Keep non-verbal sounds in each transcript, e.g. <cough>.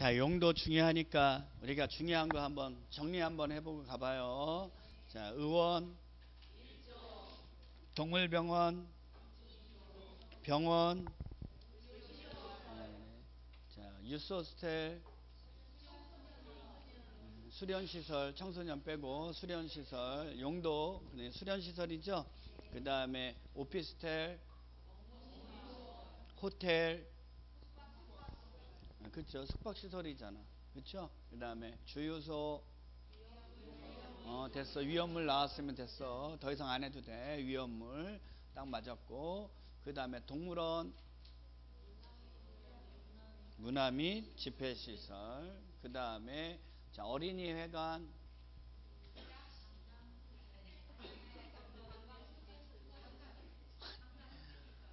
자, 용도 중요하니까 우리가 중요한 거 한번 정리 한번 해보고 가봐요. 자, 의원, 동물병원, 병원, 네. 자, 유스호스텔, 음, 수련시설, 청소년 빼고 수련시설, 용도, 네, 수련시설이죠. 그 다음에 오피스텔, 호텔, 아, 그쵸 숙박시설이잖아. 그쵸 그 다음에 주유소. 어 됐어. 위험물 나왔으면 됐어. 더 이상 안 해도 돼. 위험물 딱 맞았고 그 다음에 동물원. 문화 및 집회시설. 그 다음에 자 어린이회관.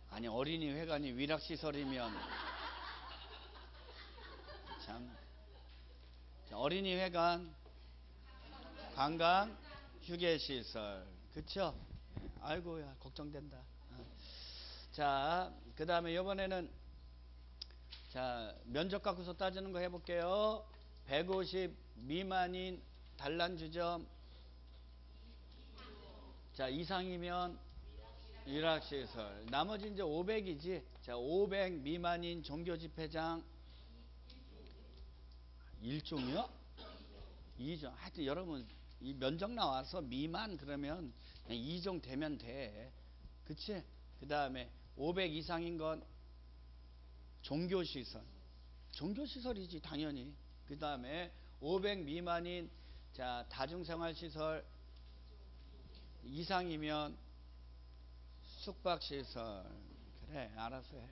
아니 어린이회관이 위락시설이면 참. 자, 어린이회관, 관광, 휴게시설. 그쵸? 아이고야, 걱정된다. 어. 자, 그 다음에 이번에는 자, 면적 갖고서 따지는 거 해볼게요. 150 미만인 단란 주점. 자, 이상이면 일학시설. 나머지 이제 500이지. 자, 500 미만인 종교 집회장. 1종이요? 2종. 하여튼 여러분 이 면적 나와서 미만 그러면 그냥 2종 되면 돼. 그치? 그 다음에 500 이상인 건 종교시설. 종교시설이지 당연히. 그 다음에 500 미만인 자 다중생활시설 이상이면 숙박시설. 그래 알아서 해.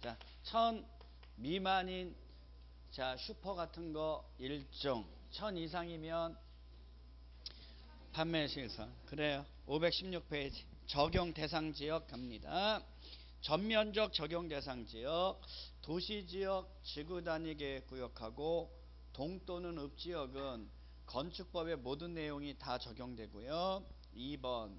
자, 자, 1000 미만인 자, 슈퍼 같은 거 일종. 천 이상이면 판매 시설. 그래요. 516페이지. 적용 대상 지역 갑니다. 전면적 적용 대상 지역, 도시 지역, 지구 단위 계획 구역하고 동 또는 읍 지역은 건축법의 모든 내용이 다 적용되고요. 2번.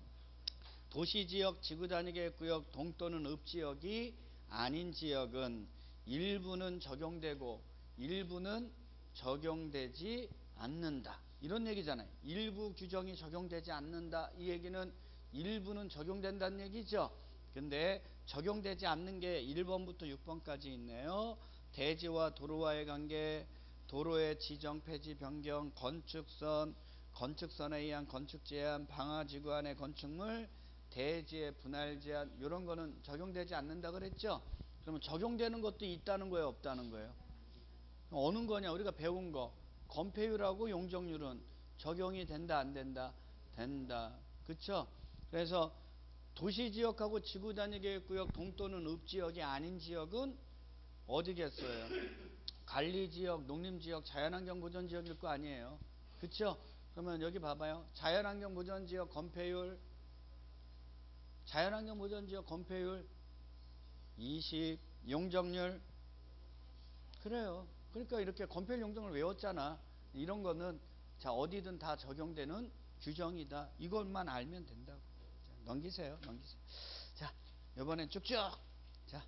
도시 지역, 지구 단위 계획 구역, 동 또는 읍 지역이 아닌 지역은 일부는 적용되고 일부는 적용되지 않는다. 이런 얘기잖아요. 일부 규정이 적용되지 않는다. 이 얘기는 일부는 적용된다는 얘기죠. 근데 적용되지 않는 게 1번부터 6번까지 있네요. 대지와 도로와의 관계, 도로의 지정, 폐지, 변경, 건축선, 건축선에 의한 건축 제한, 방화 지구 안의 건축물, 대지의 분할 제한 이런 거는 적용되지 않는다 그랬죠. 그러면 적용되는 것도 있다는 거예요, 없다는 거예요? 어느 거냐 우리가 배운 거. 건폐율하고 용적률은 적용이 된다 안 된다? 된다. 그쵸? 그래서 도시지역하고 지구단위계획구역 동또는 읍지역이 아닌 지역은 어디겠어요? 관리지역 농림지역 자연환경보전지역일 거 아니에요. 그쵸? 그러면 여기 봐봐요. 자연환경보전지역 건폐율 자연환경보전지역 건폐율 20 용적률. 그래요 그러니까 이렇게 건폐 용정을 외웠잖아. 이런 거는 자 어디든 다 적용되는 규정이다. 이것만 알면 된다고. 자, 넘기세요. 넘기세요. 자 이번엔 쭉쭉. 자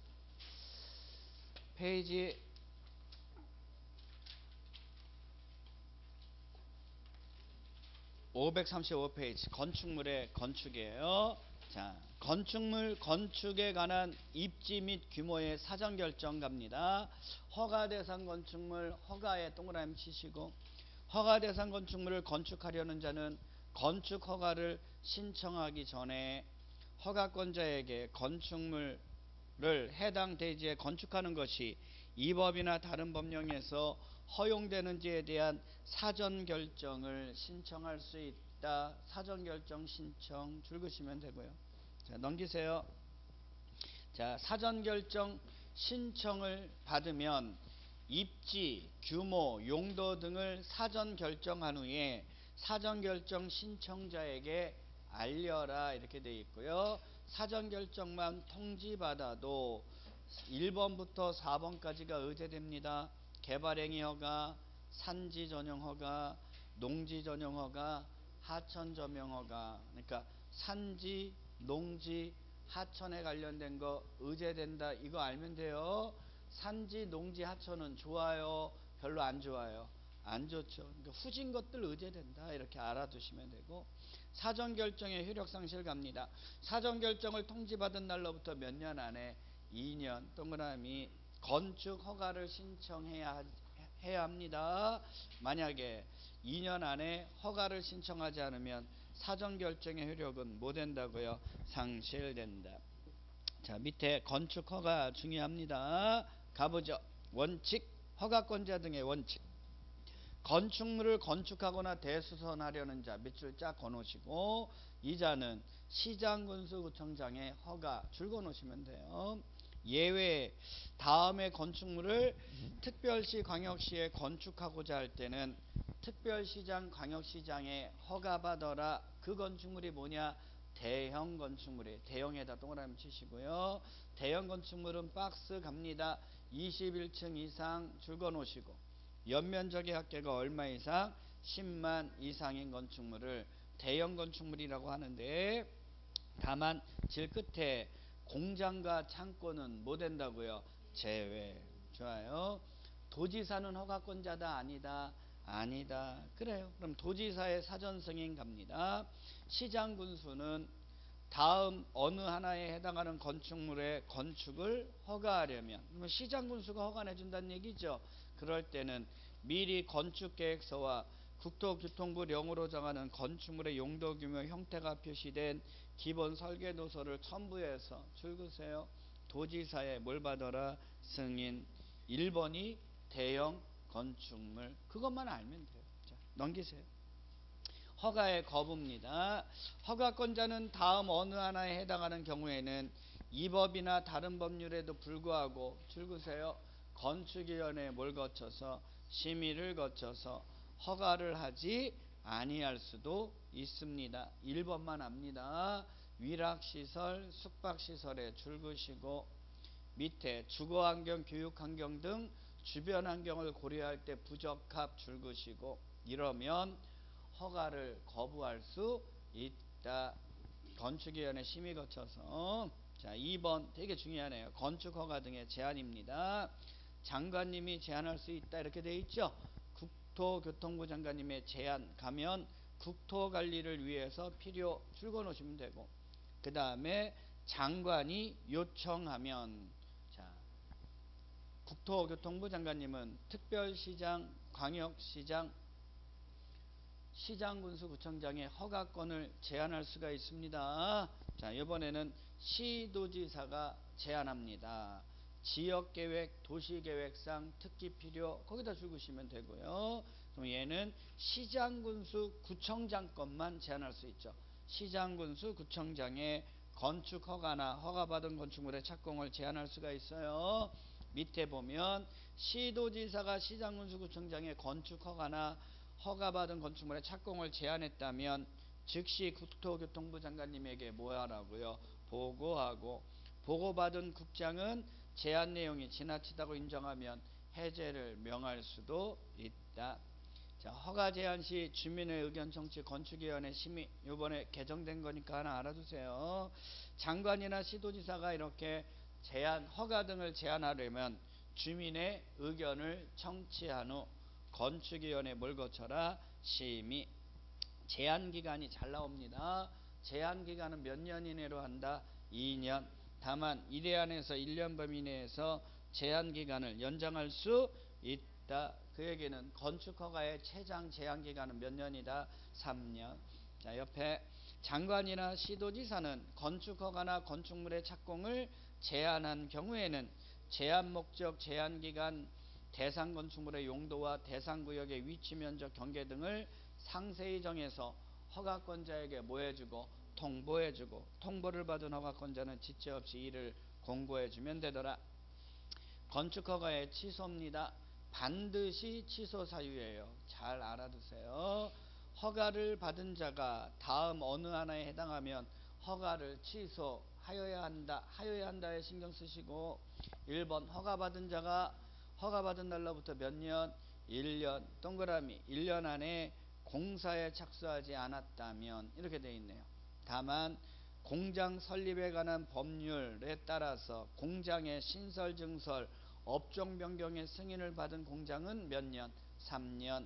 페이지 (535) 페이지 건축물의 건축이에요. 자, 건축물 건축에 관한 입지 및 규모의 사전 결정 갑니다. 허가 대상 건축물 허가에 동그라미 치시고 허가 대상 건축물을 건축하려는 자는 건축 허가를 신청하기 전에 허가권자에게 건축물을 해당 대지에 건축하는 것이 이 법이나 다른 법령에서 허용되는지에 대한 사전 결정을 신청할 수 있다. 사전 결정 신청 줄 그시면 되고요. 자, 넘기세요. 자, 사전 결정 신청을 받으면 입지, 규모, 용도 등을 사전 결정한 후에 사전 결정 신청자에게 알려라 이렇게 되어 있고요. 사전 결정만 통지받아도 1번부터 4번까지가 의제됩니다. 개발행위 허가, 산지 전용 허가, 농지 전용 허가, 하천 전용 허가. 그러니까 산지, 농지, 하천에 관련된 거 의제된다. 이거 알면 돼요. 산지, 농지, 하천은 좋아요. 별로 안 좋아요. 안 좋죠. 그러니까 후진 것들 의제된다 이렇게 알아두시면 되고 사전 결정의 효력 상실 갑니다. 사전 결정을 통지받은 날로부터 몇 년 안에 2년 동그라미 건축 허가를 신청해야 해야 합니다. 만약에 2년 안에 허가를 신청하지 않으면 사전 결정의 효력은 뭐 된다고요? 상실된다. 자, 밑에 건축 허가 중요합니다. 가보죠. 원칙, 허가권자 등의 원칙. 건축물을 건축하거나 대수선하려는 자 밑줄 쫙 거놓으시고 이자는 시장군수구청장의 허가 줄 거놓으시면 돼요. 예외 다음에 건축물을 특별시 광역시에 건축하고자 할 때는 특별시장 광역시장에 허가받아라 그 건축물이 뭐냐 대형 건축물이 대형에다 동그라미 치시고요 대형 건축물은 박스 갑니다 21층 이상 줄 거 놓으시고 연면적의 합계가 얼마 이상 10만 이상인 건축물을 대형 건축물이라고 하는데 다만 질 끝에 공장과 창고는 뭐 된다고요? 제외. 좋아요. 도지사는 허가권자다 아니다. 아니다. 그래요. 그럼 도지사의 사전 승인 갑니다. 시장 군수는 다음 어느 하나에 해당하는 건축물의 건축을 허가하려면 시장 군수가 허가 내준다는 얘기죠. 그럴 때는 미리 건축 계획서와 국토교통부 령으로 정하는 건축물의 용도 규모 형태가 표시된 기본 설계 도서를 첨부해서 출구세요. 도지사에 뭘 받아라 승인 1번이 대형 건축물 그것만 알면 돼요. 자, 넘기세요. 허가의 거부입니다. 허가권자는 다음 어느 하나에 해당하는 경우에는 이 법이나 다른 법률에도 불구하고 출구세요. 건축위원회에 뭘 거쳐서 심의를 거쳐서 허가를 하지 아니할 수도 있습니다. 1번만 합니다. 위락시설, 숙박시설에 줄그시고 밑에 주거환경, 교육환경 등 주변 환경을 고려할 때 부적합 줄그시고 이러면 허가를 거부할 수 있다. 건축위원회 심의 거쳐서 자 2번 되게 중요하네요. 건축허가 등의 제한입니다. 장관님이 제한할 수 있다 이렇게 돼 있죠. 국토교통부 장관님의 제안 가면 국토관리를 위해서 필요 줄거 놓으시면 되고 그 다음에 장관이 요청하면 자 국토교통부 장관님은 특별시장, 광역시장, 시장군수구청장의 허가권을 제한할 수가 있습니다. 자 이번에는 시도지사가 제한합니다. 지역계획, 도시계획상 특기 필요 거기다 줄으시면 되고요. 그럼 얘는 시장군수 구청장 것만 제한할 수 있죠. 시장군수 구청장의 건축 허가나 허가받은 건축물의 착공을 제한할 수가 있어요. 밑에 보면 시도지사가 시장군수 구청장의 건축 허가나 허가받은 건축물의 착공을 제한했다면 즉시 국토교통부 장관님에게 뭐 하라고요? 보고하고 보고받은 국장은 제한 내용이 지나치다고 인정하면 해제를 명할 수도 있다. 자, 허가 제한 시 주민의 의견 청취 건축위원회 심의 요번에 개정된 거니까 하나 알아두세요. 장관이나 시도지사가 이렇게 제한 허가 등을 제한하려면 주민의 의견을 청취한 후 건축위원회 뭘 거쳐라 심의 제한 기간이 잘 나옵니다. 제한 기간은 몇 년 이내로 한다? 2년. 다만 1회 안에서 1년 범위 내에서 제한 기간을 연장할 수 있다. 그 얘기는 건축 허가의 최장 제한 기간은 몇 년이다? 3년. 자, 옆에 장관이나 시도지사는 건축 허가나 건축물의 착공을 제한한 경우에는 제한 목적, 제한 기간, 대상 건축물의 용도와 대상 구역의 위치 면적 경계 등을 상세히 정해서 허가권자에게 뭐 해주고 통보해주고 통보를 받은 허가권자는 지체 없이 이를 공고해주면 되더라. 건축허가의 취소입니다. 반드시 취소 사유예요. 잘 알아두세요. 허가를 받은 자가 다음 어느 하나에 해당하면 허가를 취소 하여야 한다. 하여야 한다에 신경 쓰시고 1번 허가받은 자가 허가받은 날로부터 몇 년? 1년 동그라미 1년 안에 공사에 착수하지 않았다면 이렇게 되어 있네요. 다만 공장 설립에 관한 법률에 따라서 공장의 신설 증설 업종 변경의 승인을 받은 공장은 몇 년? 3년.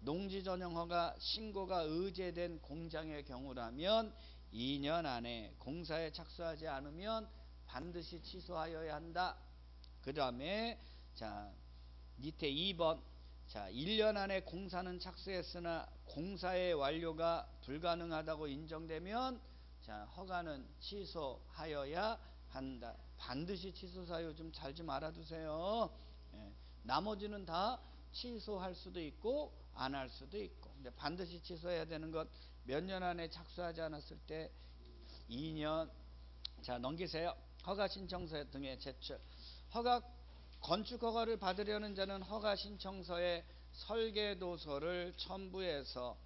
농지 전용 허가 신고가 의제된 공장의 경우라면 2년 안에 공사에 착수하지 않으면 반드시 취소하여야 한다. 그 다음에 자 밑에 2번 자 1년 안에 공사는 착수했으나 공사의 완료가 불가능하다고 인정되면 자 허가는 취소하여야 한다. 반드시 취소 사유 좀 잘 좀 알아두세요. 예, 나머지는 다 취소할 수도 있고 안 할 수도 있고 근데 반드시 취소해야 되는 것 몇 년 안에 착수하지 않았을 때 2년 자 넘기세요. 허가 신청서 등의 제출 허가 건축 허가를 받으려는 자는 허가 신청서에 설계 도서를 첨부해서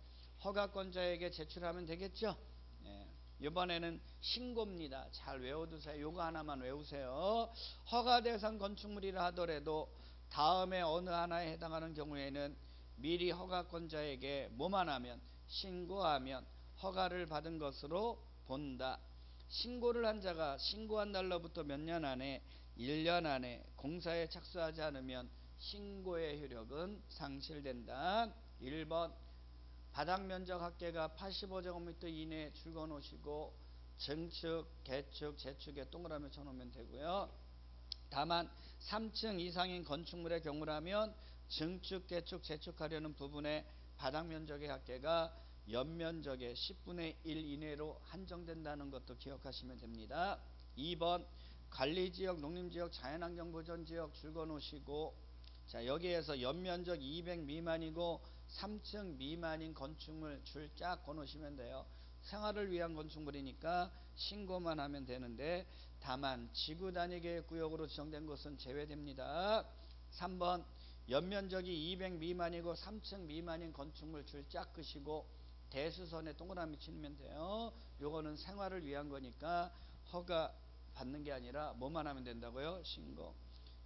허가권자에게 제출하면 되겠죠. 예. 이번에는 신고입니다. 잘 외워두세요. 요거 하나만 외우세요. 허가 대상 건축물이라 하더라도 다음에 어느 하나에 해당하는 경우에는 미리 허가권자에게 뭐만 하면 신고하면 허가를 받은 것으로 본다. 신고를 한 자가 신고한 날로부터 몇 년 안에 1년 안에 공사에 착수하지 않으면 신고의 효력은 상실된다. 1번 바닥 면적 합계가 85제곱미터 이내에 줄거 놓으시고 증축, 개축, 재축에 동그라미 쳐놓으면 되고요. 다만 3층 이상인 건축물의 경우라면 증축, 개축, 재축하려는 부분에 바닥 면적의 합계가 연면적의 10분의 1 이내로 한정된다는 것도 기억하시면 됩니다. 2번 관리지역, 농림지역, 자연환경보전지역 줄거 놓으시고 자 여기에서 연면적 200 미만이고 3층 미만인 건축물 줄 쫙 거놓으시면 돼요. 생활을 위한 건축물이니까 신고만 하면 되는데 다만 지구 단위 계획 구역으로 지정된 것은 제외됩니다. 3번 연면적이 200 미만이고 3층 미만인 건축물 줄쫙 끄시고 대수선에 동그라미 치면 돼요. 요거는 생활을 위한 거니까 허가 받는 게 아니라 뭐만 하면 된다고요? 신고.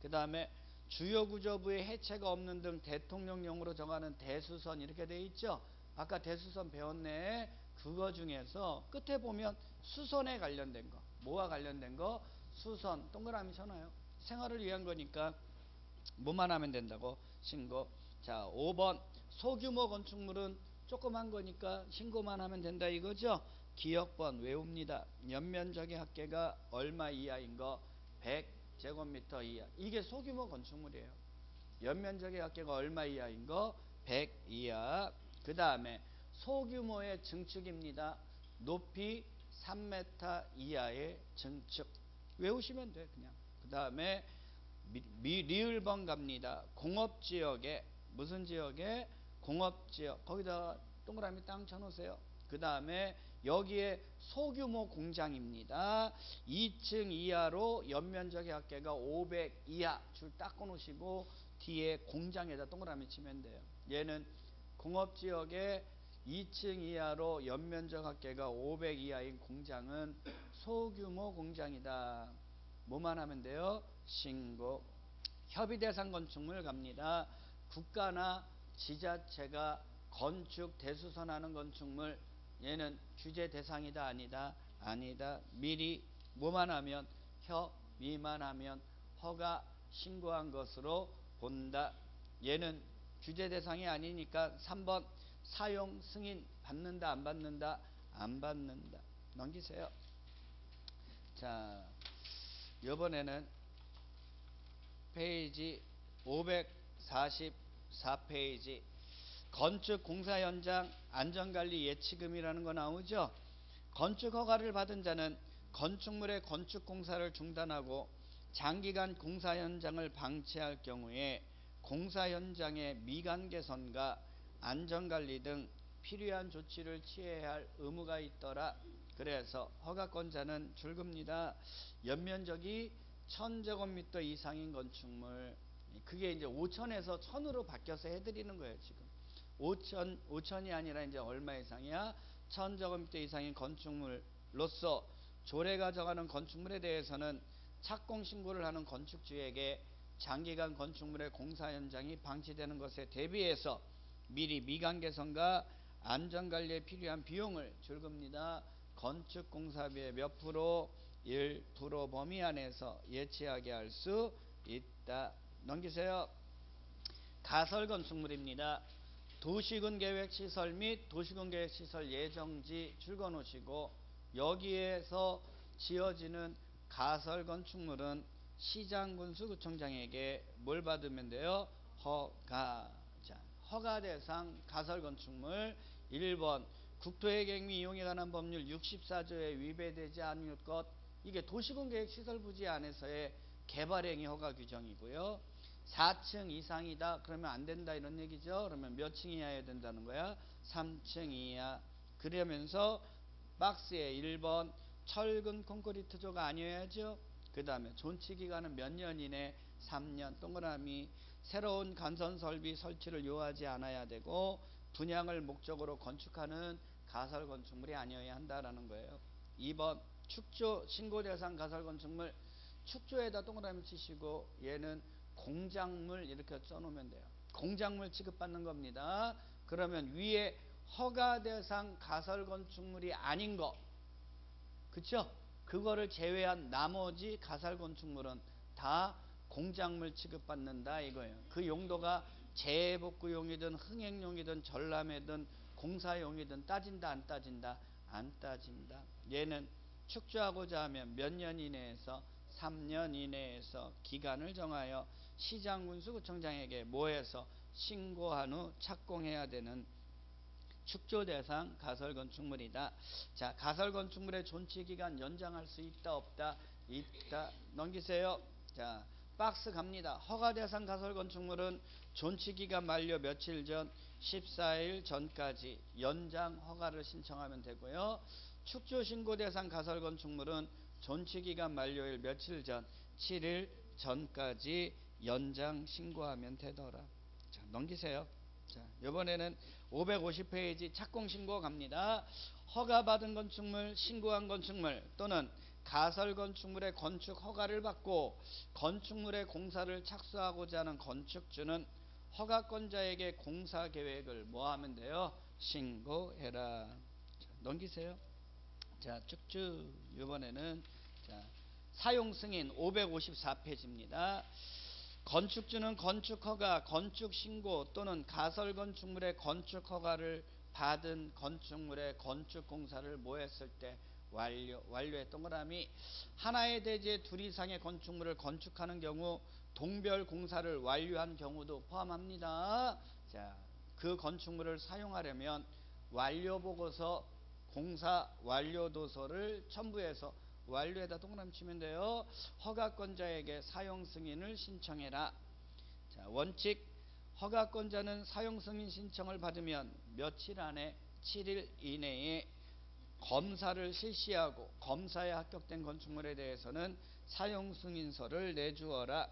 그 다음에 주요 구조부에 해체가 없는 등 대통령령으로 정하는 대수선 이렇게 돼 있죠. 아까 대수선 배웠네. 그거 중에서 끝에 보면 수선에 관련된 거, 뭐와 관련된 거, 수선 동그라미 쳐놔요. 생활을 위한 거니까 뭐만 하면 된다고 신고. 자, 5번 소규모 건축물은 조그만 거니까 신고만 하면 된다 이거죠. 기억번 외웁니다. 연면적의 합계가 얼마 이하인 거 100제곱미터 이하. 이게 소규모 건축물이에요. 연면적의 합계가 얼마 이하인 거 100 이하. 그 다음에 소규모의 증축입니다. 높이 3m 이하의 증축. 외우시면 돼 그냥. 그 다음에 리을번 갑니다. 공업 지역에 무슨 지역에 공업 지역 거기다 동그라미 땅 쳐놓으세요. 그 다음에 여기에 소규모 공장입니다. 2층 이하로 연면적의 합계가 500 이하 줄 닦아 놓으시고 뒤에 공장에다 동그라미 치면 돼요. 얘는 공업지역에 2층 이하로 연면적 합계가 500 이하인 공장은 소규모 공장이다. 뭐만 하면 돼요? 신고. 협의 대상 건축물 갑니다. 국가나 지자체가 건축 대수선하는 건축물 얘는 규제 대상이다 아니다 아니다 미리 뭐만 하면 협의만 하면 허가 신고한 것으로 본다 얘는 규제 대상이 아니니까 3번 사용 승인 받는다 안 받는다 안 받는다 넘기세요 자 이번에는 페이지 544페이지 건축 공사 현장 안전관리 예치금이라는 거 나오죠. 건축 허가를 받은 자는 건축물의 건축 공사를 중단하고 장기간 공사 현장을 방치할 경우에 공사 현장의 미관 개선과 안전관리 등 필요한 조치를 취해야 할 의무가 있더라. 그래서 허가권자는 줄급니다. 연면적이 1000제곱미터 이상인 건축물 그게 이제 5천에서 1000으로 바뀌어서 해드리는 거예요 지금 5천 5천이 아니라 이제 얼마 이상이야 1000제곱미터 이상인 건축물로서 조례가 정하는 건축물에 대해서는 착공 신고를 하는 건축주에게 장기간 건축물의 공사 현장이 방치되는 것에 대비해서 미리 미관 개선과 안전 관리에 필요한 비용을 줄겁니다. 건축 공사비의 몇 프로? 1% 범위 안에서 예치하게 할 수 있다. 넘기세요. 가설 건축물입니다. 도시군 계획 시설 및 도시군 계획 시설 예정지 줄거 놓으시고 여기에서 지어지는 가설 건축물은 시장 군수 구청장에게 뭘 받으면 돼요? 허가. 자, 허가 대상 가설 건축물 1번 국토회계 및 이용에 관한 법률 64조에 위배되지 않을 것 이게 도시군 계획 시설 부지 안에서의 개발행위 허가 규정이고요. 4층 이상이다 그러면 안 된다 이런 얘기죠. 그러면 몇 층 이하여야 된다는 거야? 3층 이하. 그러면서 박스에 1번 철근 콘크리트조가 아니어야죠. 그 다음에 존치 기간은 몇 년 이내 3년 동그라미 새로운 간선 설비 설치를 요하지 않아야 되고 분양을 목적으로 건축하는 가설 건축물이 아니어야 한다라는 거예요. 2번 축조 신고 대상 가설 건축물 축조에다 동그라미 치시고 얘는 공작물 이렇게 써놓으면 돼요. 공작물 취급받는 겁니다. 그러면 위에 허가 대상 가설 건축물이 아닌 거 그쵸? 그거를 제외한 나머지 가설 건축물은 다 공작물 취급받는다 이거예요. 그 용도가 재복구용이든 흥행용이든 전람회든 공사용이든 따진다 안 따진다 안 따진다. 얘는 축조하고자 하면 몇 년 이내에서 3년 이내에서 기간을 정하여 시장군수구청장에게 모해서 신고한 후 착공해야 되는 축조 대상 가설 건축물이다. 자, 가설 건축물의 존치 기간 연장할 수 있다 없다 있다 넘기세요. 자, 박스 갑니다. 허가 대상 가설 건축물은 존치 기간 만료 며칠 전 14일 전까지 연장 허가를 신청하면 되고요. 축조 신고 대상 가설 건축물은 존치 기간 만료일 며칠 전 7일 전까지 연장 신고하면 되더라. 자, 넘기세요. 자, 이번에는 550페이지 착공 신고 갑니다. 허가받은 건축물, 신고한 건축물 또는 가설 건축물의 건축 허가를 받고 건축물의 공사를 착수하고자 하는 건축주는 허가권자에게 공사 계획을 뭐 하면 돼요? 신고해라. 자, 넘기세요. 자, 쭉쭉 이번에는 자, 사용 승인 554페이지입니다. 건축주는 건축 허가, 건축 신고 또는 가설 건축물의 건축 허가를 받은 건축물의 건축 공사를 모했을 때 완료, 완료의 동그라미 하나의 대지에 둘 이상의 건축물을 건축하는 경우 동별 공사를 완료한 경우도 포함합니다. 자, 그 건축물을 사용하려면 완료 보고서 공사 완료 도서를 첨부해서 완료에다 동그라미 치면 돼요. 허가권자에게 사용 승인을 신청해라. 자, 원칙 허가권자는 사용 승인 신청을 받으면 며칠 안에 7일 이내에 검사를 실시하고 검사에 합격된 건축물에 대해서는 사용 승인서를 내주어라.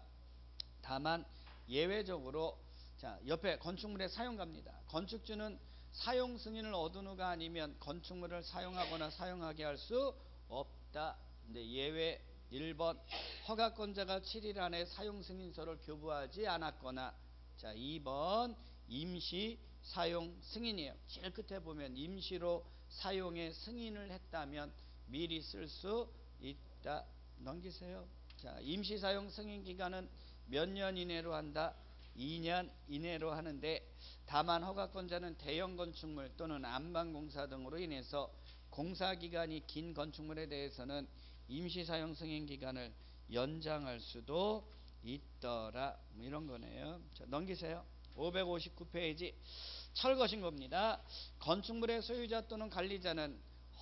다만 예외적으로 자, 옆에 건축물의 사용갑니다. 건축주는 사용 승인을 얻은 후가 아니면 건축물을 사용하거나 사용하게 할 수 없다. 근데 예외 1번 허가권자가 7일 안에 사용 승인서를 교부하지 않았거나 자 2번 임시 사용 승인이에요. 제일 끝에 보면 임시로 사용에 승인을 했다면 미리 쓸 수 있다. 넘기세요. 자 임시 사용 승인 기간은 몇 년 이내로 한다. 2년 이내로 하는데 다만 허가권자는 대형 건축물 또는 안방공사 등으로 인해서 공사 기간이 긴 건축물에 대해서는 임시 사용 승인 기간을 연장할 수도 있더라. 뭐 이런 거네요. 자, 넘기세요. 559페이지 철거 신고입니다. 건축물의 소유자 또는 관리자는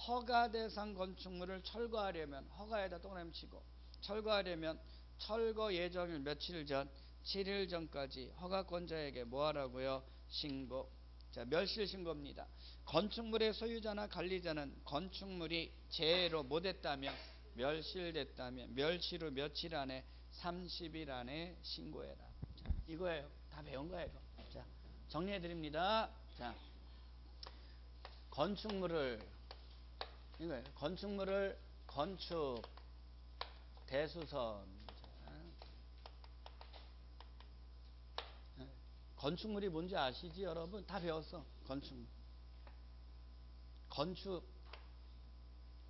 허가 대상 건축물을 철거하려면 허가에다 동그라미 치고 철거하려면 철거 예정일 며칠 전 7일 전까지 허가권자에게 뭐 하라고요? 신고. 자, 멸실 신고입니다. 건축물의 소유자나 관리자는 건축물이 재해로 못했다면 멸실됐다면 멸실 후 며칠 안에 30일 안에 신고해라. 자, 이거예요. 다 배운 거예요. 자, 정리해 드립니다. 자, 건축물을 이거예요. 건축물을 건축 대수선 자, 건축물이 뭔지 아시지 여러분? 다 배웠어. 건축물. 건축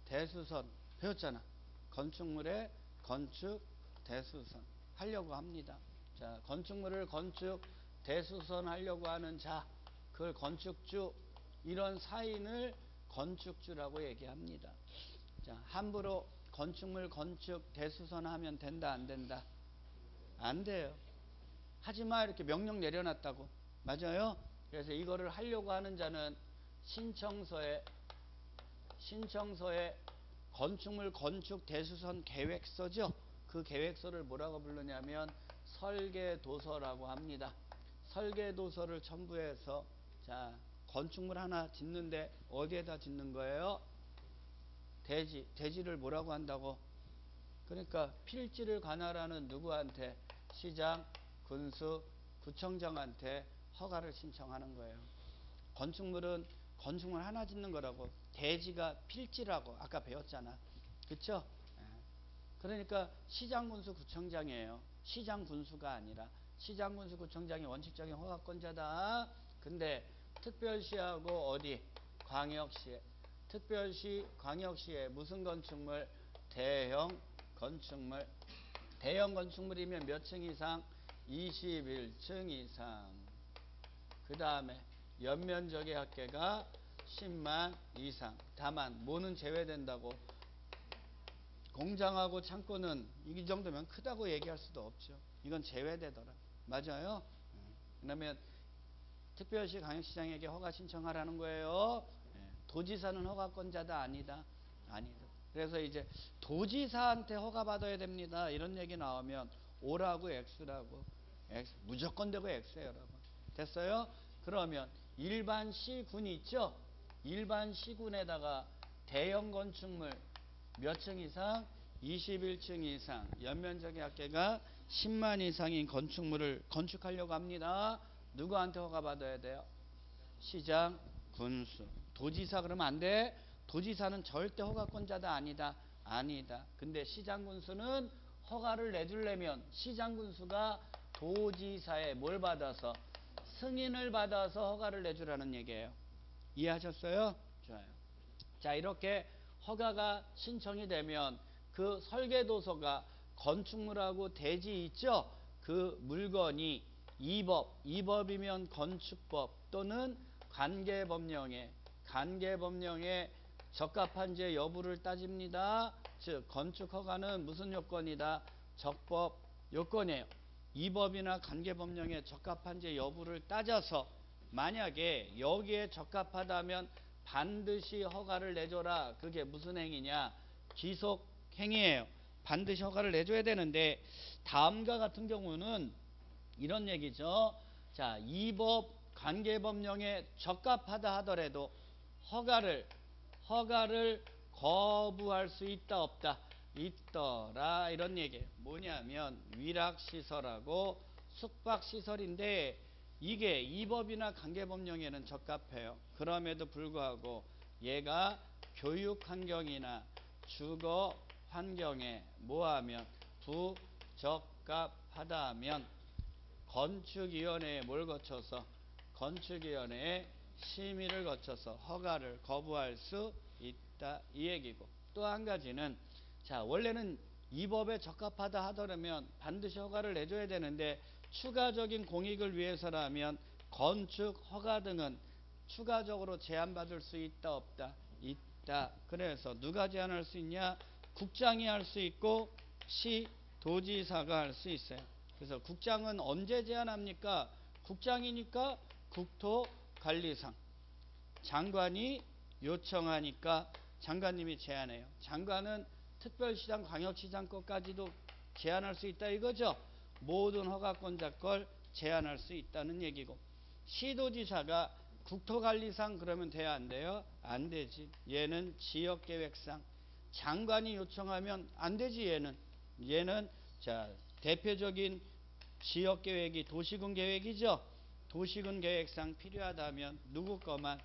대수선 배웠잖아. 건축물의 건축 대수선 하려고 합니다. 자, 건축물을 건축 대수선 하려고 하는 자, 그걸 건축주 이런 사인을 건축주라고 얘기합니다. 자, 함부로 건축물 건축 대수선 하면 된다 안 된다? 안 돼요. 하지 마 이렇게 명령 내려놨다고. 맞아요? 그래서 이거를 하려고 하는 자는 신청서에 신청서에 건축물 건축 대수선 계획서죠. 그 계획서를 뭐라고 부르냐면 설계도서라고 합니다. 설계도서를 첨부해서 자 건축물 하나 짓는데 어디에다 짓는 거예요? 대지 대지를 뭐라고 한다고? 그러니까 필지를 관할하는 누구한테 시장, 군수, 구청장한테 허가를 신청하는 거예요. 건축물은 건축물 하나 짓는 거라고 대지가 필지라고 아까 배웠잖아. 그쵸? 예. 그러니까 시장 군수 구청장이에요. 시장 군수가 아니라 시장 군수 구청장이 원칙적인 허가권자다. 근데 특별시하고 어디 광역시에 특별시 광역시에 무슨 건축물 대형 건축물 대형 건축물이면 몇 층 이상 21층 이상 그 다음에 연면적의 합계가 10만 이상. 다만 뭐는 제외된다고? 공장하고 창고는 이 정도면 크다고 얘기할 수도 없죠. 이건 제외되더라. 맞아요? 그러면 특별시 광역시장에게 허가 신청하라는 거예요. 예. 도지사는 허가권자다 아니다. 아니다. 그래서 이제 도지사한테 허가 받아야 됩니다. 이런 얘기 나오면 O라고 X라고 X, 무조건 되고 X예요, 여러분. 됐어요? 그러면 일반 시군이 있죠? 일반 시군에다가 대형 건축물 몇 층 이상? 21층 이상 연면적의 합계가 10만 이상인 건축물을 건축하려고 합니다. 누구한테 허가 받아야 돼요? 시장, 군수, 도지사 그러면 안 돼. 도지사는 절대 허가권자다 아니다. 아니다. 근데 시장 군수는 허가를 내주려면 시장 군수가 도지사에 뭘 받아서 승인을 받아서 허가를 내주라는 얘기예요. 이해하셨어요? 좋아요. 자, 이렇게 허가가 신청이 되면 그 설계도서가 건축물하고 대지 있죠? 그 물건이 이법, 이법이면 건축법 또는 관계법령에 관계법령에 적합한지 여부를 따집니다. 즉 건축 허가는 무슨 요건이다? 적법 요건이에요. 이 법이나 관계 법령에 적합한지 여부를 따져서 만약에 여기에 적합하다면 반드시 허가를 내줘라. 그게 무슨 행위냐? 기속 행위예요. 반드시 허가를 내줘야 되는데 다음과 같은 경우는 이런 얘기죠. 자, 이 법 관계 법령에 적합하다 하더라도 허가를 허가를 거부할 수 있다 없다 있더라 이런 얘기예요. 뭐냐면 위락시설하고 숙박시설인데 이게 이법이나 관계법령에는 적합해요. 그럼에도 불구하고 얘가 교육환경이나 주거 환경에 뭐하면 부적합하다 하면 건축위원회에 뭘 거쳐서 건축위원회에 심의를 거쳐서 허가를 거부할 수 있다 이 얘기고 또 한 가지는 자 원래는 이 법에 적합하다 하더라면 반드시 허가를 내줘야 되는데 추가적인 공익을 위해서라면 건축 허가 등은 추가적으로 제한받을 수 있다 없다 있다. 그래서 누가 제한할 수 있냐? 국장이 할 수 있고 시 도지사가 할 수 있어요. 그래서 국장은 언제 제한합니까? 국장이니까 국토관리상. 장관이 요청하니까 장관님이 제안해요. 장관은 특별시장, 광역시장 것까지도 제안할 수 있다 이거죠. 모든 허가권자 걸 제안할 수 있다는 얘기고 시도지사가 국토관리상 그러면 돼야 안 돼요? 안 되지. 얘는 지역계획상 장관이 요청하면 안 되지 얘는. 얘는 자 대표적인 지역계획이 도시군 계획이죠. 도시군 계획상 필요하다면 누구 거만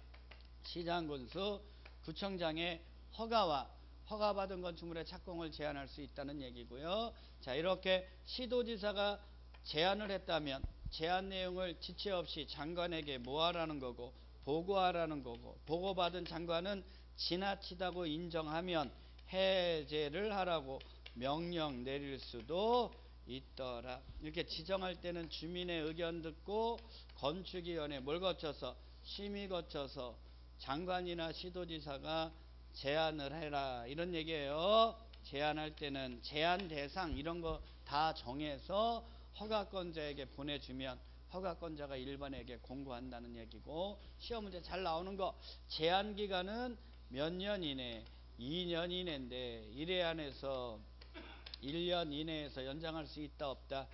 시장군수 구청장의 허가와 허가받은 건축물의 착공을 제한할 수 있다는 얘기고요. 자 이렇게 시도지사가 제안을 했다면 제안 내용을 지체 없이 장관에게 뭐하라는 거고 보고하라는 거고 보고받은 장관은 지나치다고 인정하면 해제를 하라고 명령 내릴 수도 있더라. 이렇게 지정할 때는 주민의 의견 듣고 건축위원회 뭘 거쳐서 심의 거쳐서 장관이나 시도지사가 제안을 해라. 이런 얘기예요. 제안할 때는 제안 대상 이런 거 다 정해서 허가권자에게 보내주면 허가권자가 일반에게 공고한다는 얘기고 시험 문제 잘 나오는 거. 제한 기간은 몇 년 이내? 2년 이내인데 1회 안에서 1년 이내에서 연장할 수 있다 없다?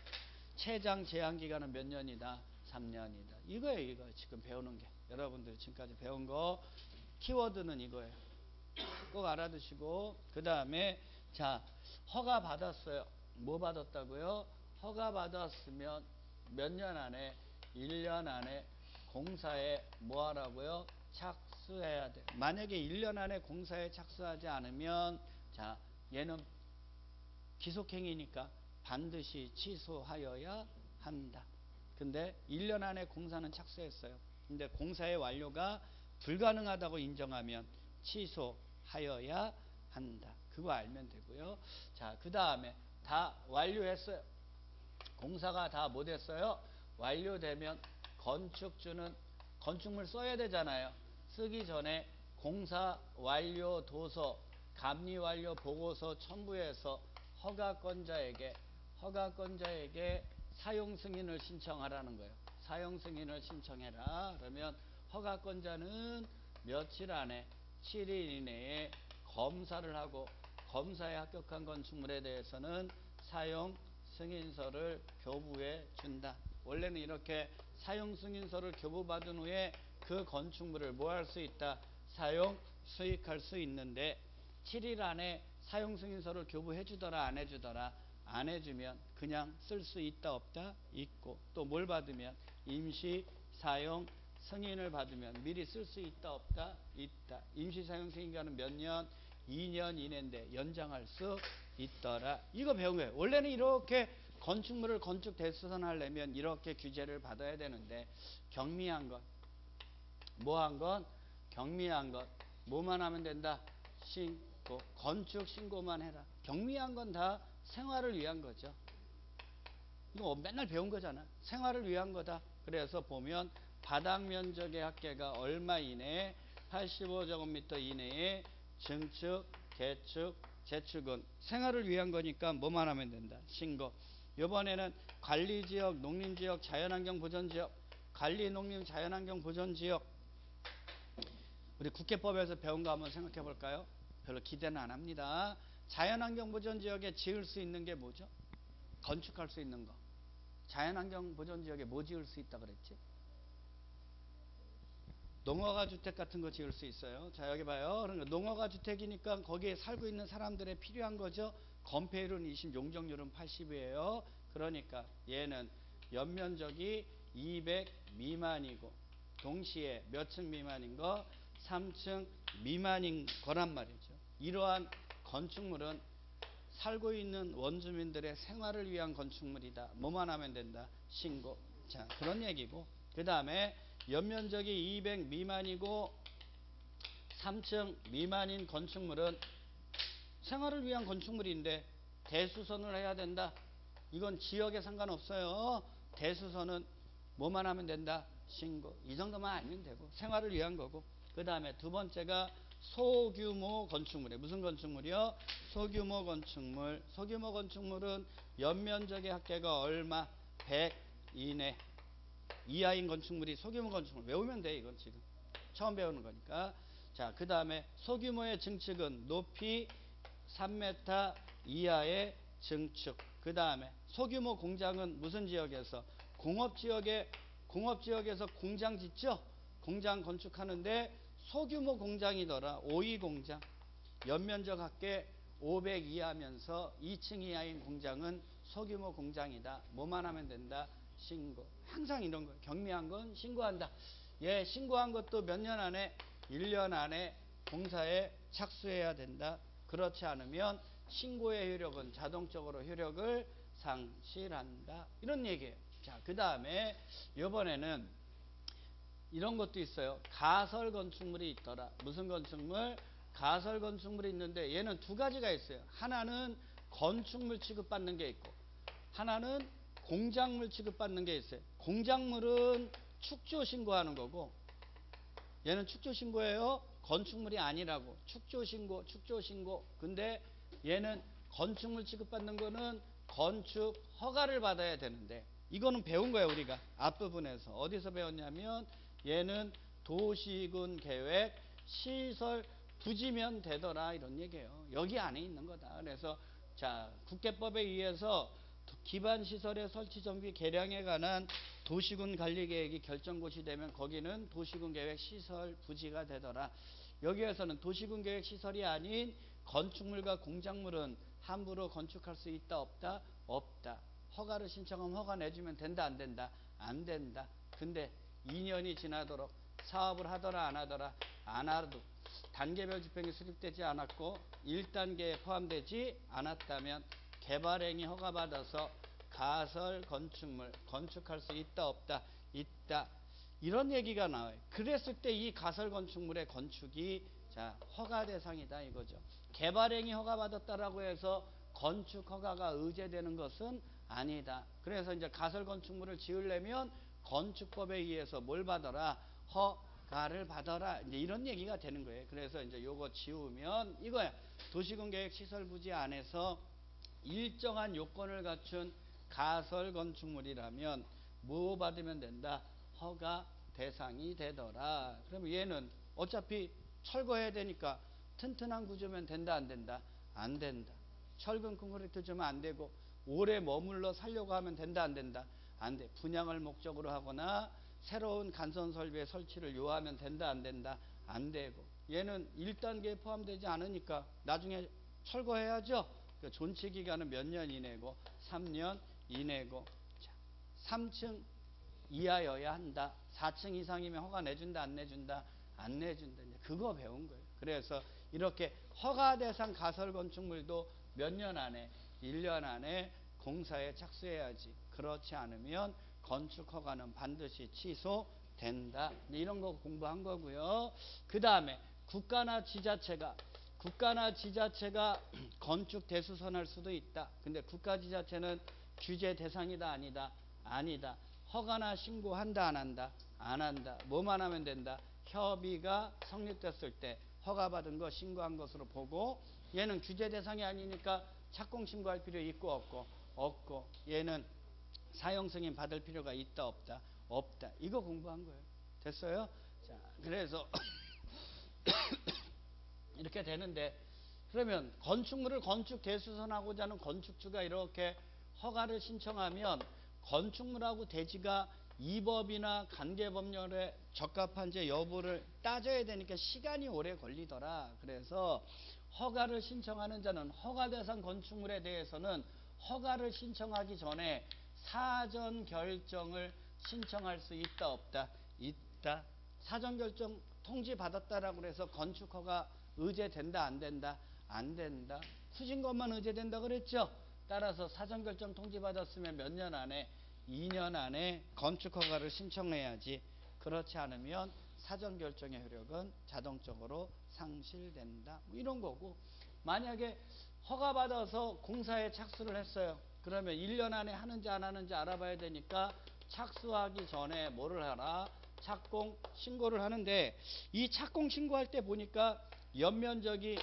최장 제한 기간은 몇 년이다? 3년이다. 이거예요 이거. 지금 배우는 게. 여러분들 지금까지 배운 거. 키워드는 이거예요 꼭 알아두시고 그 다음에 자 허가 받았어요 뭐 받았다고요? 허가 받았으면 몇 년 안에 1년 안에 공사에 뭐 하라고요? 착수해야 돼. 만약에 1년 안에 공사에 착수하지 않으면 자, 얘는 기속행위니까 반드시 취소하여야 한다. 근데 1년 안에 공사는 착수했어요. 근데 공사의 완료가 불가능하다고 인정하면 취소하여야 한다. 그거 알면 되고요. 자, 그 다음에 다 완료했어요. 공사가 다 못했어요. 완료되면 건축주는 건축물 써야 되잖아요. 쓰기 전에 공사 완료 도서, 감리 완료 보고서 첨부해서 허가권자에게 허가권자에게 사용 승인을 신청하라는 거예요. 사용 승인을 신청해라. 그러면 허가권자는 며칠 안에 7일 이내에 검사를 하고 검사에 합격한 건축물에 대해서는 사용 승인서를 교부해 준다. 원래는 이렇게 사용 승인서를 교부받은 후에 그 건축물을 뭐 할 수 있다? 사용 수익할 수 있는데 7일 안에 사용 승인서를 교부해 주더라 안 해주더라 안 해주면 그냥 쓸 수 있다 없다 있고 또 뭘 받으면 임시 사용 승인을 받으면 미리 쓸 수 있다 없다 있다 임시 사용 승인가는 몇 년? 2년 이내인데 연장할 수 있더라. 이거 배운 거예요. 원래는 이렇게 건축물을 건축 대수선하려면 이렇게 규제를 받아야 되는데 경미한 것, 뭐한 것, 경미한 것, 뭐만 하면 된다. 신고, 건축 신고만 해라. 경미한 건 다 생활을 위한 거죠. 이거 맨날 배운 거잖아. 생활을 위한 거다. 그래서 보면 바닥 면적의 합계가 얼마 이내에 85제곱미터 이내에 증축, 개축, 재축은 생활을 위한 거니까 뭐만 하면 된다. 신고. 이번에는 관리지역, 농림지역, 자연환경 보전지역, 관리 농림 자연환경 보전지역. 우리 국회법에서 배운 거 한번 생각해 볼까요? 별로 기대는 안 합니다. 자연환경 보전지역에 지을 수 있는 게 뭐죠? 건축할 수 있는 거. 자연환경 보전지역에 뭐 지을 수 있다 그랬지? 농어가 주택 같은 거 지을 수 있어요. 자 여기 봐요. 그러니까 농어가 주택이니까 거기에 살고 있는 사람들의 필요한 거죠. 건폐율은 20, 용적률은 80이에요. 그러니까 얘는 연면적이 200 미만이고 동시에 몇 층 미만인 거? 3층 미만인 거란 말이죠. 이러한 건축물은 살고 있는 원주민들의 생활을 위한 건축물이다. 뭐만 하면 된다? 신고. 자, 그런 얘기고. 그 다음에 연면적이 200 미만이고 3층 미만인 건축물은 생활을 위한 건축물인데 대수선을 해야 된다. 이건 지역에 상관없어요. 대수선은 뭐만 하면 된다? 신고. 이 정도만 아니면 되고 생활을 위한 거고. 그 다음에 두 번째가 소규모 건축물에 무슨 건축물이요? 소규모 건축물. 소규모 건축물은 연면적의 합계가 얼마? 100 이내. 이하인 건축물이 소규모 건축물 외우면 돼 이건 지금. 처음 배우는 거니까. 자 그 다음에 소규모의 증축은 높이 3m 이하의 증축. 그 다음에 소규모 공장은 무슨 지역에서? 공업지역에 공업지역에서 공장 짓죠? 공장 건축하는데 소규모 공장이더라. 5위 공장. 연면적 합계 500 이하면서 2층 이하인 공장은 소규모 공장이다. 뭐만 하면 된다? 신고. 항상 이런 거. 경미한 건 신고한다. 예, 신고한 것도 몇 년 안에 1년 안에 공사에 착수해야 된다. 그렇지 않으면 신고의 효력은 자동적으로 효력을 상실한다. 이런 얘기예요. 자, 그 다음에 이번에는 이런 것도 있어요. 가설 건축물이 있더라. 무슨 건축물? 가설 건축물이 있는데 얘는 두 가지가 있어요. 하나는 건축물 취급받는 게 있고 하나는 공작물 취급받는 게 있어요. 공작물은 축조 신고하는 거고 얘는 축조 신고예요. 건축물이 아니라고. 축조 신고, 축조 신고. 근데 얘는 건축물 취급받는 거는 건축 허가를 받아야 되는데 이거는 배운 거예요, 우리가. 앞부분에서. 어디서 배웠냐면 얘는 도시군 계획 시설 부지면 되더라 이런 얘기예요. 여기 안에 있는 거다. 그래서 자, 국계법에 의해서 기반 시설의 설치 정비 개량에 관한 도시군 관리 계획이 결정고시 되면 거기는 도시군 계획 시설 부지가 되더라. 여기에서는 도시군 계획 시설이 아닌 건축물과 공작물은 함부로 건축할 수 있다 없다 없다. 허가를 신청하면 허가 내주면 된다 안 된다 안 된다. 근데 2년이 지나도록 사업을 하더라 안 하더라 안 하도 단계별 집행이 수립되지 않았고 1단계에 포함되지 않았다면 개발행위 허가받아서 가설 건축물 건축할 수 있다 없다 있다 이런 얘기가 나와요. 그랬을 때 이 가설 건축물의 건축이 자 허가 대상이다 이거죠. 개발행위 허가받았다라고 해서 건축 허가가 의제되는 것은 아니다. 그래서 이제 가설 건축물을 지으려면 건축법에 의해서 뭘 받아라 허가를 받아라 이제 이런 얘기가 되는 거예요. 그래서 이제 요거 지우면 이거야 도시군 계획 시설 부지 안에서 일정한 요건을 갖춘 가설 건축물이라면 뭐 받으면 된다? 허가 대상이 되더라. 그럼 얘는 어차피 철거해야 되니까 튼튼한 구조면 된다 안 된다? 안 된다. 철근 콘크리트 주면 안 되고 오래 머물러 살려고 하면 된다 안 된다? 안 돼. 분양을 목적으로 하거나 새로운 간선 설비의 설치를 요하면 된다 안 된다? 안 되고 얘는 1단계에 포함되지 않으니까 나중에 철거해야죠. 그 존치 기간은 몇 년 이내고 3년 이내고 자, 3층 이하여야 한다. 4층 이상이면 허가 내준다 안 내준다 안 내준다. 이제 그거 배운 거예요. 그래서 이렇게 허가 대상 가설 건축물도 몇 년 안에 1년 안에 공사에 착수해야지. 그렇지 않으면 건축 허가는 반드시 취소된다. 이런 거 공부한 거고요. 그 다음에 국가나 지자체가 국가나 지자체가 <clears throat> 건축 대수선할 수도 있다. 근데 국가 지자체는 규제 대상이다 아니다. 아니다. 허가나 신고한다 안 한다. 안 한다. 뭐만 하면 된다. 협의가 성립됐을 때 허가받은 거 신고한 것으로 보고 얘는 규제 대상이 아니니까 착공 신고할 필요 있고 없고 없고 얘는 사용 승인 받을 필요가 있다 없다 없다 이거 공부한 거예요 됐어요 자 그래서 <clears throat> 이렇게 되는데 그러면 건축물을 건축 대수선하고자 하는 건축주가 이렇게 허가를 신청하면 건축물하고 대지가 이법이나 관계법률에 적합한지 여부를 따져야 되니까 시간이 오래 걸리더라. 그래서 허가를 신청하는 자는 허가 대상 건축물에 대해서는 허가를 신청하기 전에 사전 결정을 신청할 수 있다 없다 있다 사전 결정 통지 받았다라고 해서 건축 허가 의제된다 안 된다 안 된다. 후진 것만 의제된다 그랬죠. 따라서 사전 결정 통지 받았으면 몇 년 안에 2년 안에 건축 허가를 신청해야지. 그렇지 않으면 사전 결정의 효력은 자동적으로 상실된다. 뭐 이런 거고. 만약에 허가 받아서 공사에 착수를 했어요. 그러면 1년 안에 하는지 안 하는지 알아봐야 되니까 착수하기 전에 뭐를 하라 착공 신고를 하는데 이 착공 신고할 때 보니까 연면적이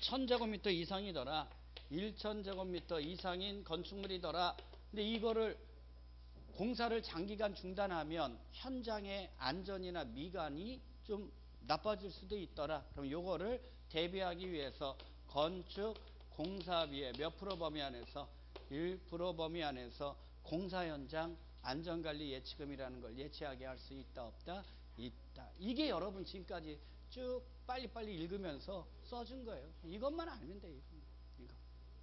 1000제곱미터 이상이더라 1000제곱미터 이상인 건축물이더라 근데 이거를 공사를 장기간 중단하면 현장의 안전이나 미관이 좀 나빠질 수도 있더라. 그럼 요거를 대비하기 위해서 건축 공사비의 몇 프로 범위 안에서 1% 범위 안에서 공사 현장 안전관리 예치금이라는 걸 예치하게 할 수 있다 없다 있다. 이게 여러분 지금까지 쭉 빨리빨리 읽으면서 써준 거예요. 이것만 알면 돼. 이거.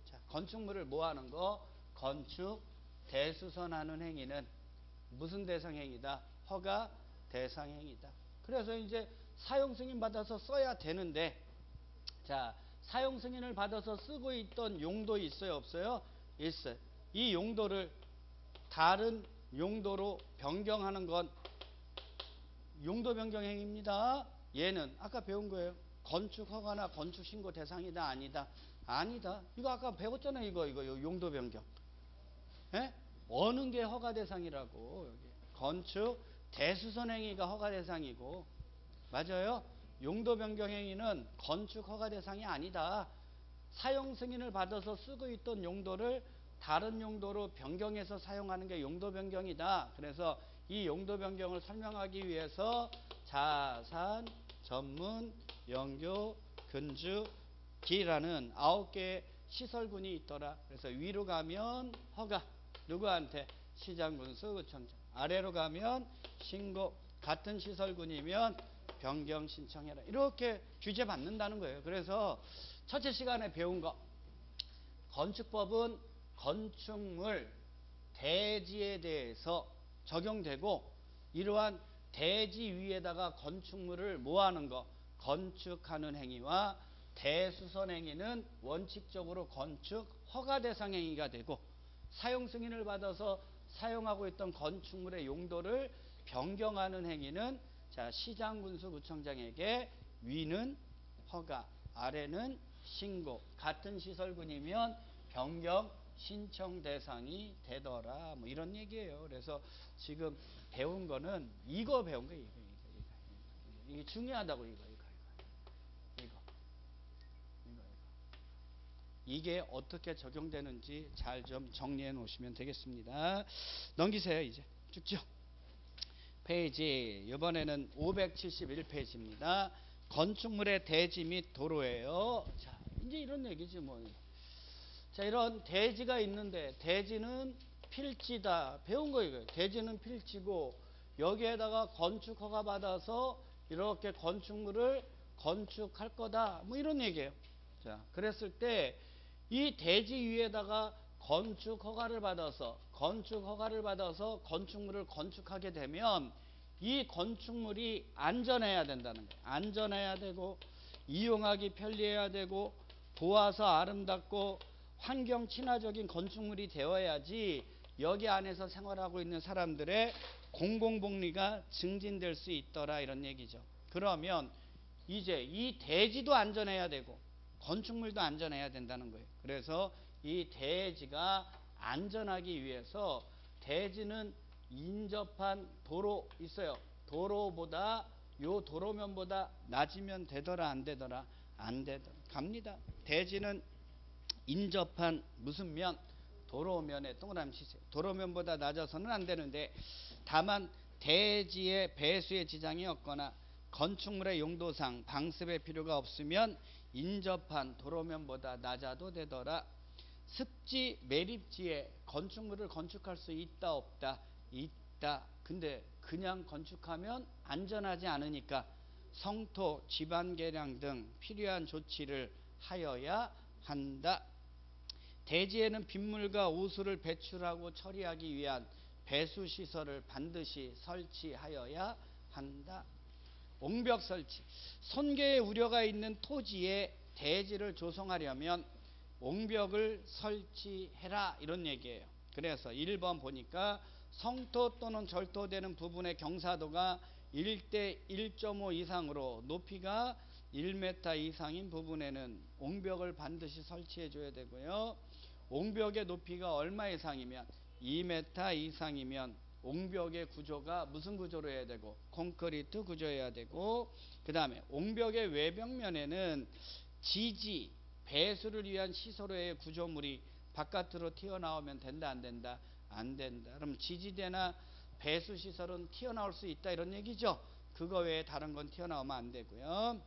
자, 건축물을 뭐 하는 거? 건축 대수선하는 행위는 무슨 대상 행위다? 허가 대상 행위다. 그래서 이제 사용 승인 받아서 써야 되는데 자, 사용 승인을 받아서 쓰고 있던 용도 있어요, 없어요? 있어요. 이 용도를 다른 용도로 변경하는 건 용도 변경 행위입니다. 얘는 아까 배운 거예요. 건축 허가나 건축 신고 대상이다 아니다. 아니다. 이거 아까 배웠잖아요. 이거 이거 용도 변경. 예? 어느 게 허가 대상이라고 여기 건축 대수선 행위가 허가 대상이고 맞아요. 용도 변경 행위는 건축 허가 대상이 아니다. 사용 승인을 받아서 쓰고 있던 용도를 다른 용도로 변경해서 사용하는 게 용도 변경이다. 그래서 이 용도 변경을 설명하기 위해서 자산, 전문, 영교, 근주, 기라는 아홉 개의 시설군이 있더라. 그래서 위로 가면 허가, 누구한테? 시장군수 구청장. 아래로 가면 신고, 같은 시설군이면 변경 신청해라. 이렇게 규제 받는다는 거예요. 그래서 첫째 시간에 배운 거 건축법은 건축물 대지에 대해서 적용되고 이러한 대지 위에다가 건축물을 모아는 거 건축하는 행위와 대수선 행위는 원칙적으로 건축 허가 대상 행위가 되고 사용 승인을 받아서 사용하고 있던 건축물의 용도를 변경하는 행위는 자 시장 군수 구청장에게 위는 허가 아래는 신고 같은 시설군이면 변경 신청 대상이 되더라 뭐 이런 얘기예요. 그래서 지금 배운 거는 이거 배운 거예요. 이거 이거 이거 이게 중요하다고 이거 이거 이거 이거 이거 이게 어떻게 적용되는지 잘 좀 정리해 놓으시면 되겠습니다. 넘기세요 이제 쭉쭉 페이지 이번에는 571페이지입니다. 건축물의 대지 및 도로예요. 자 이제 이런 얘기지 뭐. 자, 이런 대지가 있는데 대지는 필지다. 배운 거 이거예요. 대지는 필지고 여기에다가 건축 허가 받아서 이렇게 건축물을 건축할 거다. 뭐 이런 얘기예요. 자, 그랬을 때 이 대지 위에다가 건축 허가를 받아서 건축 허가를 받아서 건축물을 건축하게 되면 이 건축물이 안전해야 된다는 거예요. 안전해야 되고 이용하기 편리해야 되고 보아서 아름답고 환경 친화적인 건축물이 되어야지 여기 안에서 생활하고 있는 사람들의 공공복리가 증진될 수 있더라 이런 얘기죠. 그러면 이제 이 대지도 안전해야 되고 건축물도 안전해야 된다는 거예요. 그래서 이 대지가 안전하기 위해서 대지는 인접한 도로 있어요. 도로보다 요 도로면보다 낮으면 되더라 안 되더라 안 되더라 갑니다. 대지는 인접한 무슨 면 도로면에 동그라미 치세요. 도로면보다 낮아서는 안 되는데 다만 대지의 배수의 지장이 없거나 건축물의 용도상 방습의 필요가 없으면 인접한 도로면보다 낮아도 되더라. 습지 매립지에 건축물을 건축할 수 있다 없다 있다. 근데 그냥 건축하면 안전하지 않으니까 성토, 지반 개량 등 필요한 조치를 하여야 한다. 대지에는 빗물과 오수를 배출하고 처리하기 위한 배수 시설을 반드시 설치하여야 한다. 옹벽 설치. 손괴의 우려가 있는 토지에 대지를 조성하려면 옹벽을 설치해라 이런 얘기예요. 그래서 1번 보니까 성토 또는 절토되는 부분의 경사도가 1대 1.5 이상으로 높이가 1m 이상인 부분에는 옹벽을 반드시 설치해 줘야 되고요. 옹벽의 높이가 얼마 이상이면 2m 이상이면 옹벽의 구조가 무슨 구조로 해야 되고? 콘크리트 구조해야 되고 그 다음에 옹벽의 외벽면에는 지지 배수를 위한 시설의 구조물이 바깥으로 튀어나오면 된다 안 된다? 안 된다. 그럼 지지대나 배수 시설은 튀어나올 수 있다 이런 얘기죠? 그거 외에 다른 건 튀어나오면 안 되고요.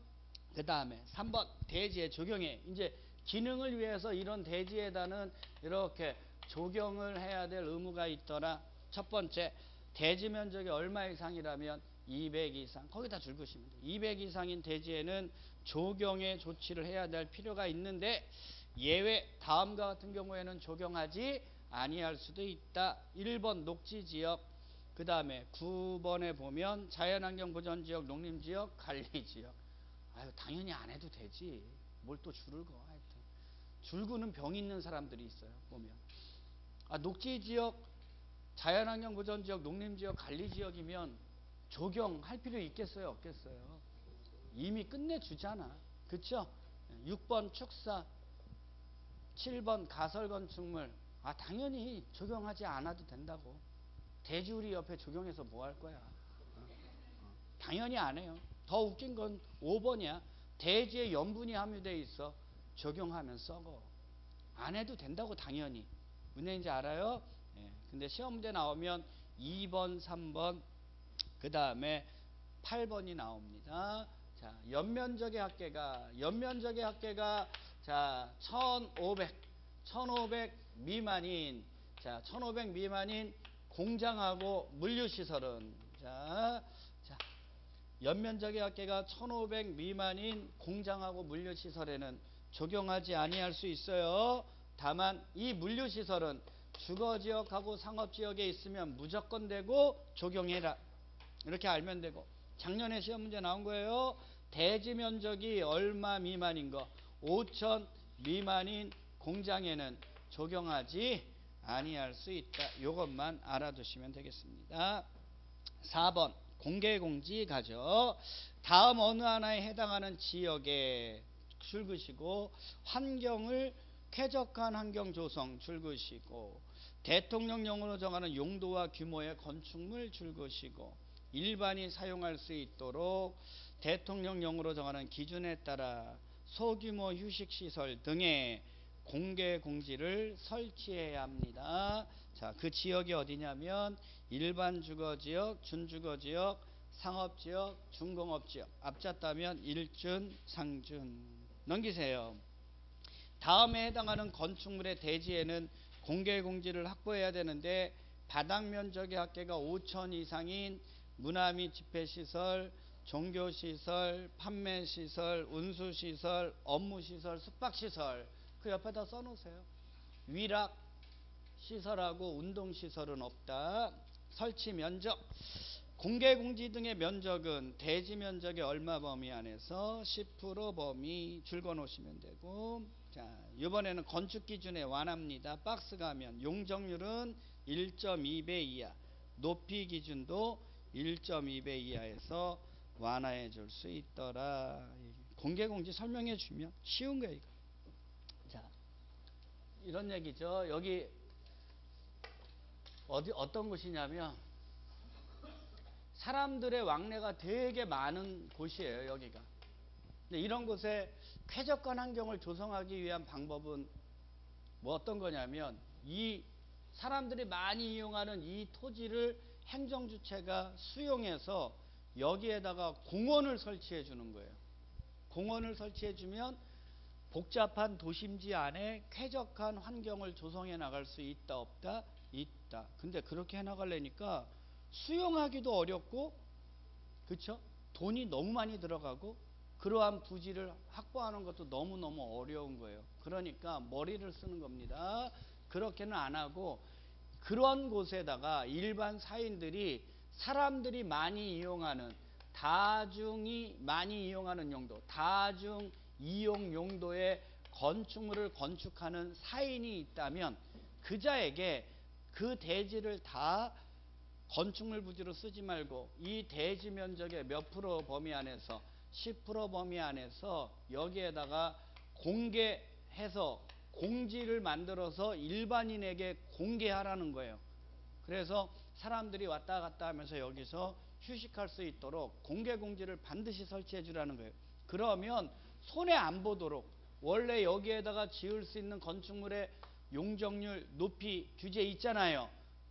그 다음에 3번 대지의 적용에 이제 기능을 위해서 이런 대지에다는 이렇게 조경을 해야 될 의무가 있더라. 첫 번째, 대지 면적이 얼마 이상이라면 200 이상. 거기다 줄거시면 돼요. 200 이상인 대지에는 조경의 조치를 해야 될 필요가 있는데 예외 다음과 같은 경우에는 조경하지 아니할 수도 있다. 1번 녹지 지역, 그 다음에 9번에 보면 자연환경 보전 지역, 농림 지역, 관리 지역. 아유 당연히 안 해도 되지. 뭘 또 줄을 거. 줄구는 병 있는 사람들이 있어요. 보면 아, 녹지 지역, 자연환경 보전 지역, 농림 지역, 관리 지역이면 조경할 필요 있겠어요, 없겠어요? 이미 끝내주잖아. 그쵸? 6번 축사, 7번 가설 건축물. 아 당연히 적용하지 않아도 된다고. 대지우리 옆에 적용해서 뭐 할 거야? 당연히 안 해요. 더 웃긴 건 5번이야. 대지에 염분이 함유되어 있어. 적용하면 썩어. 안 해도 된다고 당연히. 은행인지 알아요? 예. 근데 시험 문제 나오면 2번, 3번, 그 다음에 8번이 나옵니다. 자, 연면적의 합계가, 연면적의 합계가, 자, 1500, 1500 미만인, 자, 1500 미만인 공장하고 물류시설은, 자, 자, 연면적의 합계가 1500 미만인 공장하고 물류시설에는 적용하지 아니할 수 있어요. 다만 이 물류시설은 주거지역하고 상업지역에 있으면 무조건 되고 적용해라. 이렇게 알면 되고 작년에 시험 문제 나온 거예요. 대지 면적이 얼마 미만인 거 5천 미만인 공장에는 적용하지 아니할 수 있다. 이것만 알아두시면 되겠습니다. 4번 공개공지 가죠. 다음 어느 하나에 해당하는 지역에 줄긋이고 환경을 쾌적한 환경 조성 줄긋이고 대통령령으로 정하는 용도와 규모의 건축물 줄것이고 일반이 사용할 수 있도록 대통령령으로 정하는 기준에 따라 소규모 휴식시설 등의 공개 공지를 설치해야 합니다. 자, 그 지역이 어디냐면 일반 주거 지역, 준주거 지역, 상업 지역, 중공업 지역. 앞잡다면 일준, 상준. 넘기세요. 다음에 해당하는 건축물의 대지에는 공개 공지를 확보해야 되는데 바닥 면적의 합계가 5천 이상인 문화 및 집회 시설, 종교 시설, 판매 시설, 운수 시설, 업무 시설, 숙박 시설 그 옆에다 써 놓으세요. 위락 시설하고 운동 시설은 없다. 설치 면적 공개 공지 등의 면적은 대지 면적의 얼마 범위 안에서 10% 범위 줄거 놓으시면 되고 자 이번에는 건축 기준에 완합니다. 박스 가면 용적률은 1.2배 이하 높이 기준도 1.2배 이하에서 완화해 줄 수 있더라. 공개 공지 설명해 주면 쉬운 거예요. 이거. 자 이런 얘기죠. 여기 어디 어떤 곳이냐면 사람들의 왕래가 되게 많은 곳이에요. 여기가. 근데 이런 곳에 쾌적한 환경을 조성하기 위한 방법은 뭐 어떤 거냐면 이 사람들이 많이 이용하는 이 토지를 행정주체가 수용해서 여기에다가 공원을 설치해 주는 거예요. 공원을 설치해 주면 복잡한 도심지 안에 쾌적한 환경을 조성해 나갈 수 있다 없다 있다. 근데 그렇게 해 나가려니까 수용하기도 어렵고 그렇죠? 돈이 너무 많이 들어가고 그러한 부지를 확보하는 것도 너무너무 어려운 거예요. 그러니까 머리를 쓰는 겁니다. 그렇게는 안 하고 그런 곳에다가 일반 사인들이 사람들이 많이 이용하는 다중이 많이 이용하는 용도, 다중 이용 용도의 건축물을 건축하는 사인이 있다면 그자에게 그 대지를 다 건축물 부지로 쓰지 말고 이 대지 면적의 몇 프로 범위 안에서 10% 범위 안에서 여기에다가 공개해서 공지를 만들어서 일반인에게 공개하라는 거예요. 그래서 사람들이 왔다 갔다 하면서 여기서 휴식할 수 있도록 공개 공지를 반드시 설치해 주라는 거예요. 그러면 손해 안 보도록 원래 여기에다가 지을 수 있는 건축물의 용적률 높이 규제 있잖아요.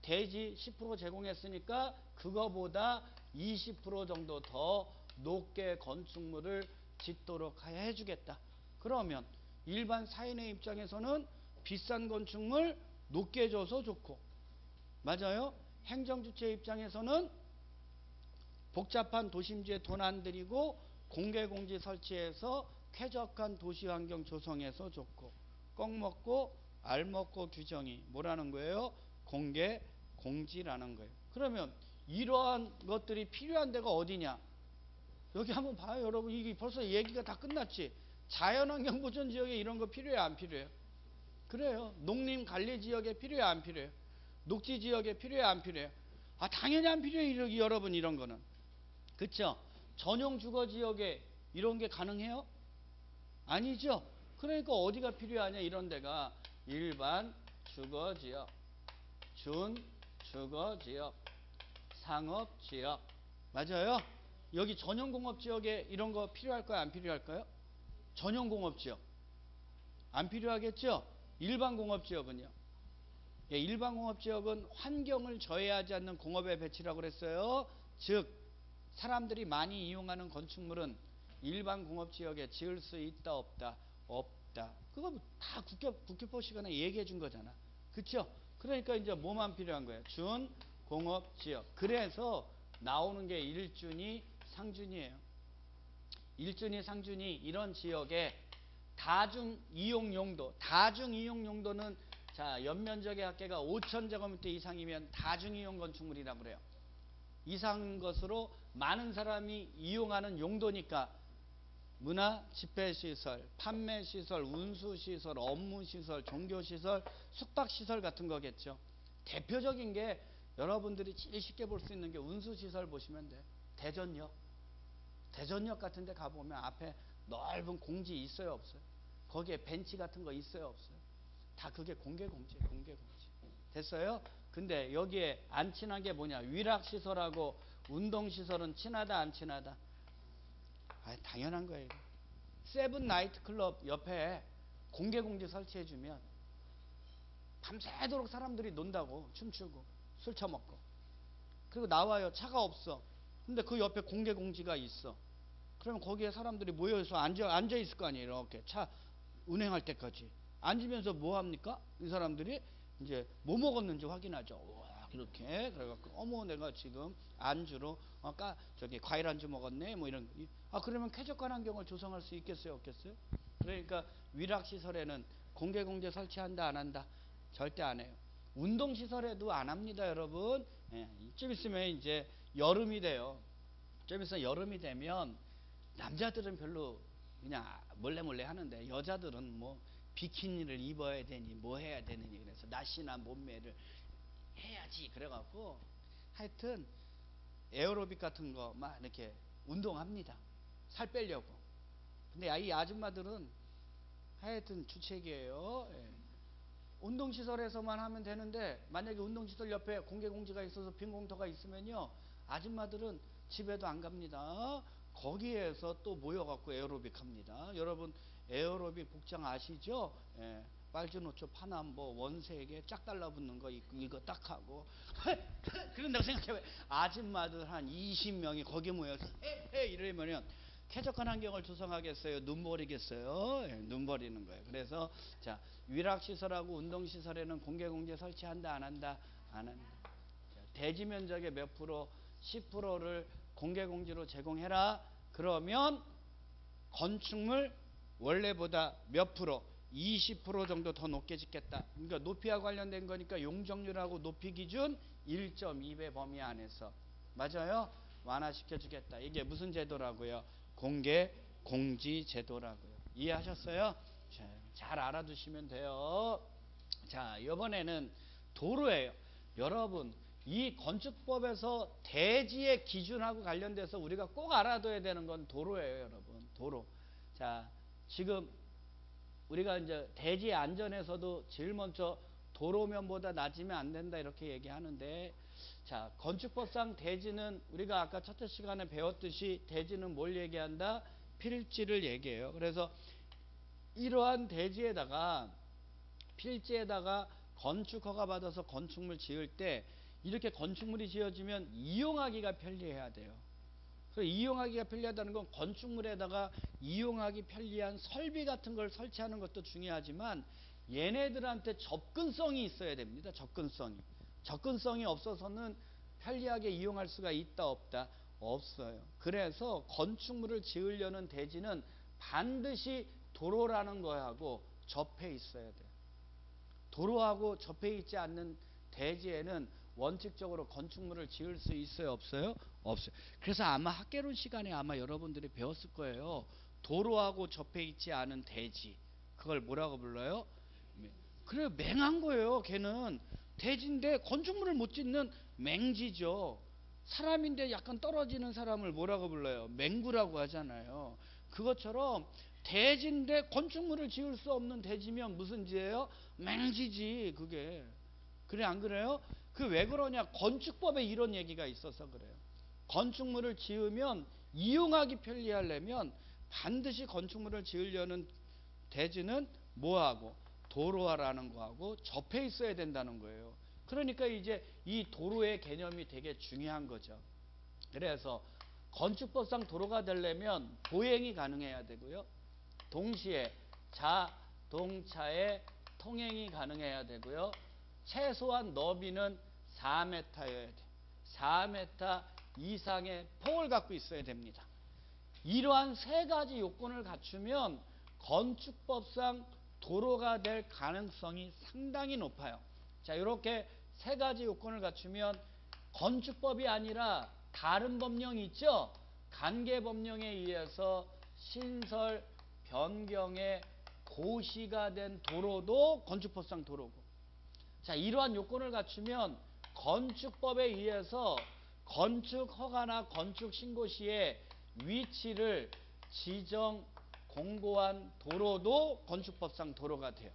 대지 10% 제공했으니까 그거보다 20% 정도 더 높게 건축물을 짓도록 해주겠다. 그러면 일반 사인의 입장에서는 비싼 건축물 높게 줘서 좋고 맞아요? 행정주체 입장에서는 복잡한 도심지에 돈 안 들이고 공개공지 설치해서 쾌적한 도시환경 조성해서 좋고 껌 먹고 알 먹고 규정이 뭐라는 거예요? 공개 공지라는 거예요. 그러면 이러한 것들이 필요한 데가 어디냐? 여기 한번 봐요, 여러분. 이게 벌써 얘기가 다 끝났지. 자연환경 보존 지역에 이런 거 필요해요, 안 필요해요? 그래요. 농림 관리 지역에 필요해요, 안 필요해요? 녹지 지역에 필요해요, 안 필요해요? 아, 당연히 안 필요해요, 여러분, 이런 거는. 그쵸? 전용 주거 지역에 이런 게 가능해요? 아니죠? 그러니까 어디가 필요하냐, 이런 데가 일반 주거 지역, 준 주거 지역, 상업 지역. 맞아요? 여기 전용 공업 지역에 이런 거 필요할까요? 안 필요할까요? 전용 공업 지역. 안 필요하겠죠? 일반 공업 지역은요? 예, 일반 공업 지역은 환경을 저해하지 않는 공업의 배치라고 그랬어요. 즉, 사람들이 많이 이용하는 건축물은 일반 공업 지역에 지을 수 있다, 없다? 없다. 그거 다 국회, 국회법 시간에 얘기해 준 거잖아. 그쵸? 그러니까 이제 뭐만 필요한 거예요? 준, 공업 지역. 그래서 나오는 게 일준이, 상준이에요. 일준이, 상준이 이런 지역에 다중 이용 용도, 다중 이용 용도는 자, 연면적의 합계가 5,000제곱미터 이상이면 다중 이용 건축물이라고 그래요. 이상 것으로 많은 사람이 이용하는 용도니까 문화 집회 시설, 판매 시설, 운수 시설, 업무 시설, 종교 시설, 숙박 시설 같은 거겠죠. 대표적인 게 여러분들이 제일 쉽게 볼 수 있는 게 운수 시설 보시면 돼. 대전역. 대전역 같은 데 가보면 앞에 넓은 공지 있어요, 없어요? 거기에 벤치 같은 거 있어요, 없어요? 다 그게 공개 공지, 공개 공지. 됐어요? 근데 여기에 안 친한 게 뭐냐? 위락 시설하고 운동 시설은 친하다, 안 친하다? 아, 당연한 거예요. 세븐 나이트 클럽 옆에 공개 공지 설치해 주면 밤새도록 사람들이 논다고 춤추고 술 처먹고. 그리고 나와요 차가 없어. 근데 그 옆에 공개 공지가 있어. 그러면 거기에 사람들이 모여서 앉아 앉아 있을 거 아니에요 이렇게. 차 운행할 때까지. 앉으면서 뭐 합니까? 이 사람들이 이제 뭐 먹었는지 확인하죠. 와 이렇게 그래갖고 어머 내가 지금 안주로 아까 저기 과일 안주 먹었네 뭐 이런 아 그러면 쾌적한 환경을 조성할 수 있겠어요 없겠어요 그러니까 위락 시설에는 공개 공제 설치한다 안 한다 절대 안 해요. 운동 시설에도 안 합니다, 여러분. 예, 좀 있으면 이제 여름이 돼요. 좀 있으면 여름이 되면 남자들은 별로 그냥 몰래 몰래 하는데 여자들은 뭐 비키니를 입어야 되니 뭐 해야 되느니 그래서 날씨나 몸매를 해야지 그래갖고 하여튼 에어로빅 같은 거 막 이렇게 운동합니다. 살 빼려고. 근데 이 아줌마들은 하여튼 주책이에요. 예. 운동시설에서만 하면 되는데 만약에 운동시설 옆에 공개 공지가 있어서 빈 공터가 있으면요 아줌마들은 집에도 안 갑니다 거기에서 또 모여갖고 에어로빅 합니다 여러분 에어로빅 복장 아시죠? 예, 빨주노초 파남보 뭐 원색에 쫙 달라붙는 거 이거 딱 하고 <laughs> 그런다고 생각해봐요 아줌마들 한 20명이 거기 모여서 헤헤 이러면은 쾌적한 환경을 조성하겠어요? 눈 버리겠어요? 예, 눈 버리는 거예요. 그래서 자 위락시설하고 운동시설에는 공개공제 설치한다 안 한다? 안 한다. 자, 대지 면적의 몇 프로? 10%를 공개공지로 제공해라. 그러면 건축물 원래보다 몇 프로? 20% 정도 더 높게 짓겠다. 그러니까 높이와 관련된 거니까 용적률하고 높이 기준 1.2배 범위 안에서 맞아요? 완화시켜 주겠다. 이게 무슨 제도라고요? 공개 공지 제도라고요. 이해하셨어요? 자, 잘 알아두시면 돼요. 자, 이번에는 도로예요. 여러분, 이 건축법에서 대지의 기준하고 관련돼서 우리가 꼭 알아둬야 되는 건 도로예요, 여러분. 도로. 자, 지금 우리가 이제 대지 안전에서도 제일 먼저 도로면보다 낮으면 안 된다 이렇게 얘기하는데 자, 건축법상 대지는 우리가 아까 첫째 시간에 배웠듯이 대지는 뭘 얘기한다? 필지를 얘기해요. 그래서 이러한 대지에다가 필지에다가 건축 허가 받아서 건축물 지을 때 이렇게 건축물이 지어지면 이용하기가 편리해야 돼요. 그래서 이용하기가 편리하다는 건 건축물에다가 이용하기 편리한 설비 같은 걸 설치하는 것도 중요하지만 얘네들한테 접근성이 있어야 됩니다. 접근성이. 접근성이 없어서는 편리하게 이용할 수가 있다 없다 없어요. 그래서 건축물을 지으려는 대지는 반드시 도로라는 거하고 접해 있어야 돼요. 도로하고 접해 있지 않는 대지에는 원칙적으로 건축물을 지을 수 있어요 없어요? 없어요. 그래서 아마 학개론 시간에 아마 여러분들이 배웠을 거예요. 도로하고 접해 있지 않은 대지. 그걸 뭐라고 불러요? 그래 맹한 거예요. 걔는 대지인데 건축물을 못 짓는 맹지죠. 사람인데 약간 떨어지는 사람을 뭐라고 불러요? 맹구라고 하잖아요. 그것처럼 대지인데 건축물을 지을 수 없는 대지면 무슨 지예요? 맹지지 그게. 그래 안 그래요? 그 왜 그러냐? 건축법에 이런 얘기가 있어서 그래요. 건축물을 지으면 이용하기 편리하려면 반드시 건축물을 지으려는 대지는 뭐하고 도로화라는 거하고 접해 있어야 된다는 거예요. 그러니까 이제 이 도로의 개념이 되게 중요한 거죠. 그래서 건축법상 도로가 되려면 보행이 가능해야 되고요. 동시에 자동차의 통행이 가능해야 되고요. 최소한 너비는 4m여야 돼. 4m 이상의 폭을 갖고 있어야 됩니다. 이러한 세 가지 요건을 갖추면 건축법상 도로가 될 가능성이 상당히 높아요. 자, 이렇게 세 가지 요건을 갖추면 건축법이 아니라 다른 법령이 있죠? 관계 법령에 의해서 신설 변경의 고시가 된 도로도 건축법상 도로고. 자, 이러한 요건을 갖추면 건축법에 의해서 건축 허가나 건축 신고 시에 위치를 지정 공고한 도로도 건축법상 도로가 돼요.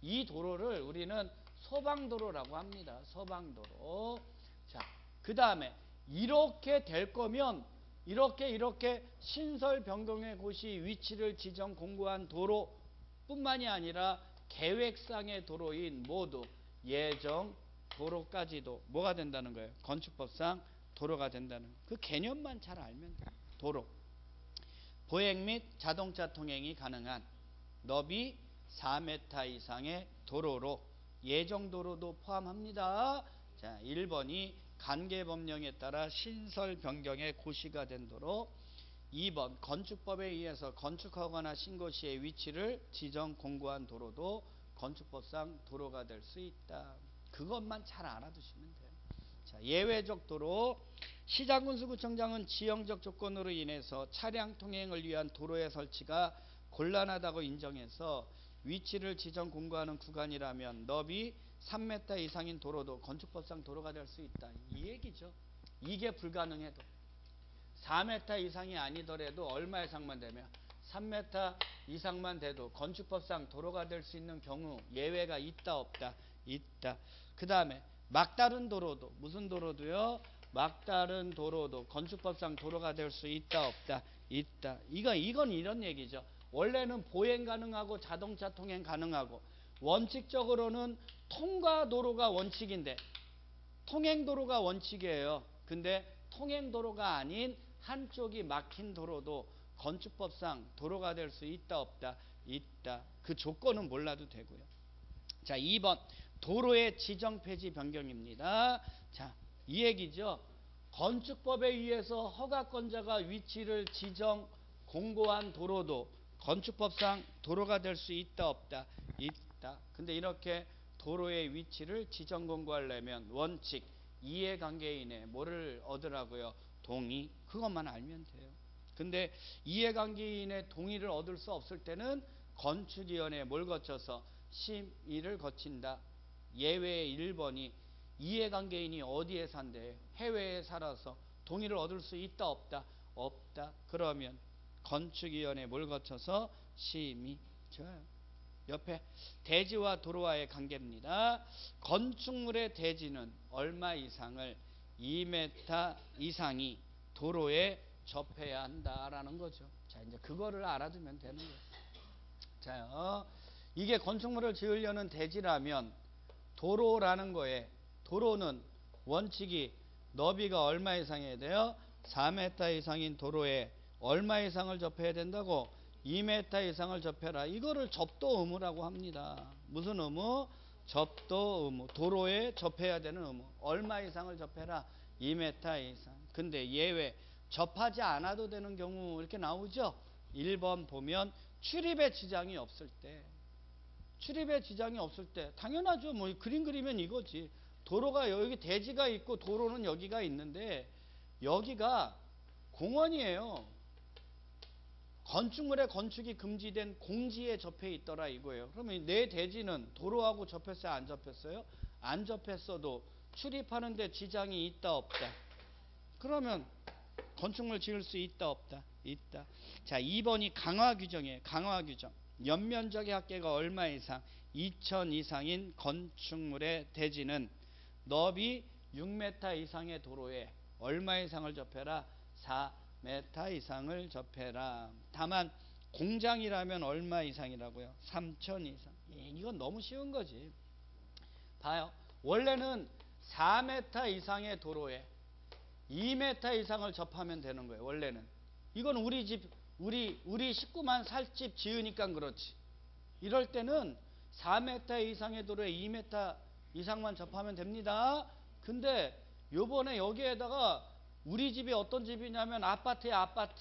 이 도로를 우리는 소방도로라고 합니다. 소방도로. 자, 그 다음에 이렇게 될 거면 이렇게 이렇게 신설 변경의 곳이 위치를 지정 공고한 도로뿐만이 아니라 계획상의 도로인 모두 예정 도로까지도 뭐가 된다는 거예요? 건축법상 도로가 된다는. 그 개념만 잘 알면 돼요. 도로. 보행 및 자동차 통행이 가능한 너비 4m 이상의 도로로 예정도로도 포함합니다. 자, 1번이 관계법령에 따라 신설 변경의 고시가 된 도로 2번 건축법에 의해서 건축하거나 신고 시의 위치를 지정 공고한 도로도 건축법상 도로가 될 수 있다. 그것만 잘 알아두시면 돼요. 자, 예외적 도로 시장군수구청장은 지형적 조건으로 인해서 차량 통행을 위한 도로의 설치가 곤란하다고 인정해서 위치를 지정 공고하는 구간이라면 너비 3m 이상인 도로도 건축법상 도로가 될 수 있다. 이 얘기죠. 이게 불가능해도 4m 이상이 아니더라도 얼마 이상만 되면 3m 이상만 돼도 건축법상 도로가 될 수 있는 경우 예외가 있다 없다 있다. 그 다음에 막다른 도로도 무슨 도로도요? 막다른 도로도 건축법상 도로가 될 수 있다 없다 있다. 이건 이건 이런 얘기죠. 원래는 보행 가능하고 자동차 통행 가능하고 원칙적으로는 통과 도로가 원칙인데 통행 도로가 원칙이에요. 근데 통행 도로가 아닌 한쪽이 막힌 도로도 건축법상 도로가 될 수 있다 없다 있다. 그 조건은 몰라도 되고요. 자, 2번 도로의 지정 폐지 변경입니다. 자, 이 얘기죠. 건축법에 의해서 허가권자가 위치를 지정 공고한 도로도 건축법상 도로가 될 수 있다 없다 있다. 근데 이렇게 도로의 위치를 지정 공고하려면 원칙 이해관계인의 뭐를 얻으라고요? 동의 그것만 알면 돼요. 근데 이해관계인의 동의를 얻을 수 없을 때는 건축위원회 뭘 거쳐서 심의를 거친다. 예외의 1번이 이해관계인이 어디에 산대? 해외에 살아서 동의를 얻을 수 있다 없다? 없다. 그러면 건축위원회 뭘 거쳐서 심의 좋아요. 옆에 대지와 도로와의 관계입니다. 건축물의 대지는 얼마 이상을 2m 이상이 도로에 접해야 한다라는 거죠. 자, 이제 그거를 알아두면 되는 거예요. 자, 이게 건축물을 지으려는 대지라면 도로라는 거에 도로는 원칙이 너비가 얼마 이상해야 돼요? 4m 이상인 도로에 얼마 이상을 접해야 된다고? 2m 이상을 접해라. 이거를 접도 의무라고 합니다. 무슨 의무? 접도 의무. 도로에 접해야 되는 의무. 얼마 이상을 접해라? 2m 이상. 근데 예외. 접하지 않아도 되는 경우 이렇게 나오죠? 1번 보면 출입에 지장이 없을 때. 출입에 지장이 없을 때. 당연하죠. 뭐 그림 그리면 이거지. 도로가 여기 대지가 있고 도로는 여기가 있는데 여기가 공원이에요. 건축물의 건축이 금지된 공지에 접해 있더라 이거예요. 그러면 내 대지는 도로하고 접했어요? 안 접했어요? 안 접했어도 출입하는데 지장이 있다 없다? 그러면 건축물 지을 수 있다 없다? 있다. 자, 2번이 강화 규정이에요. 강화 규정. 연면적의 합계가 얼마 이상? 2천 이상인 건축물의 대지는 너비 6m 이상의 도로에 얼마 이상을 접해라? 4m 이상을 접해라. 다만 공장이라면 얼마 이상이라고요? 3천 이상. 예, 이건 너무 쉬운 거지. 봐요. 원래는 4m 이상의 도로에 2m 이상을 접하면 되는 거예요. 원래는. 이건 우리 집 우리 우리 식구만 살집 지으니까 그렇지. 이럴 때는 4m 이상의 도로에 2m 이상만 접하면 됩니다. 근데 요번에 여기에다가 우리 집이 어떤 집이냐면 아파트에 아파트.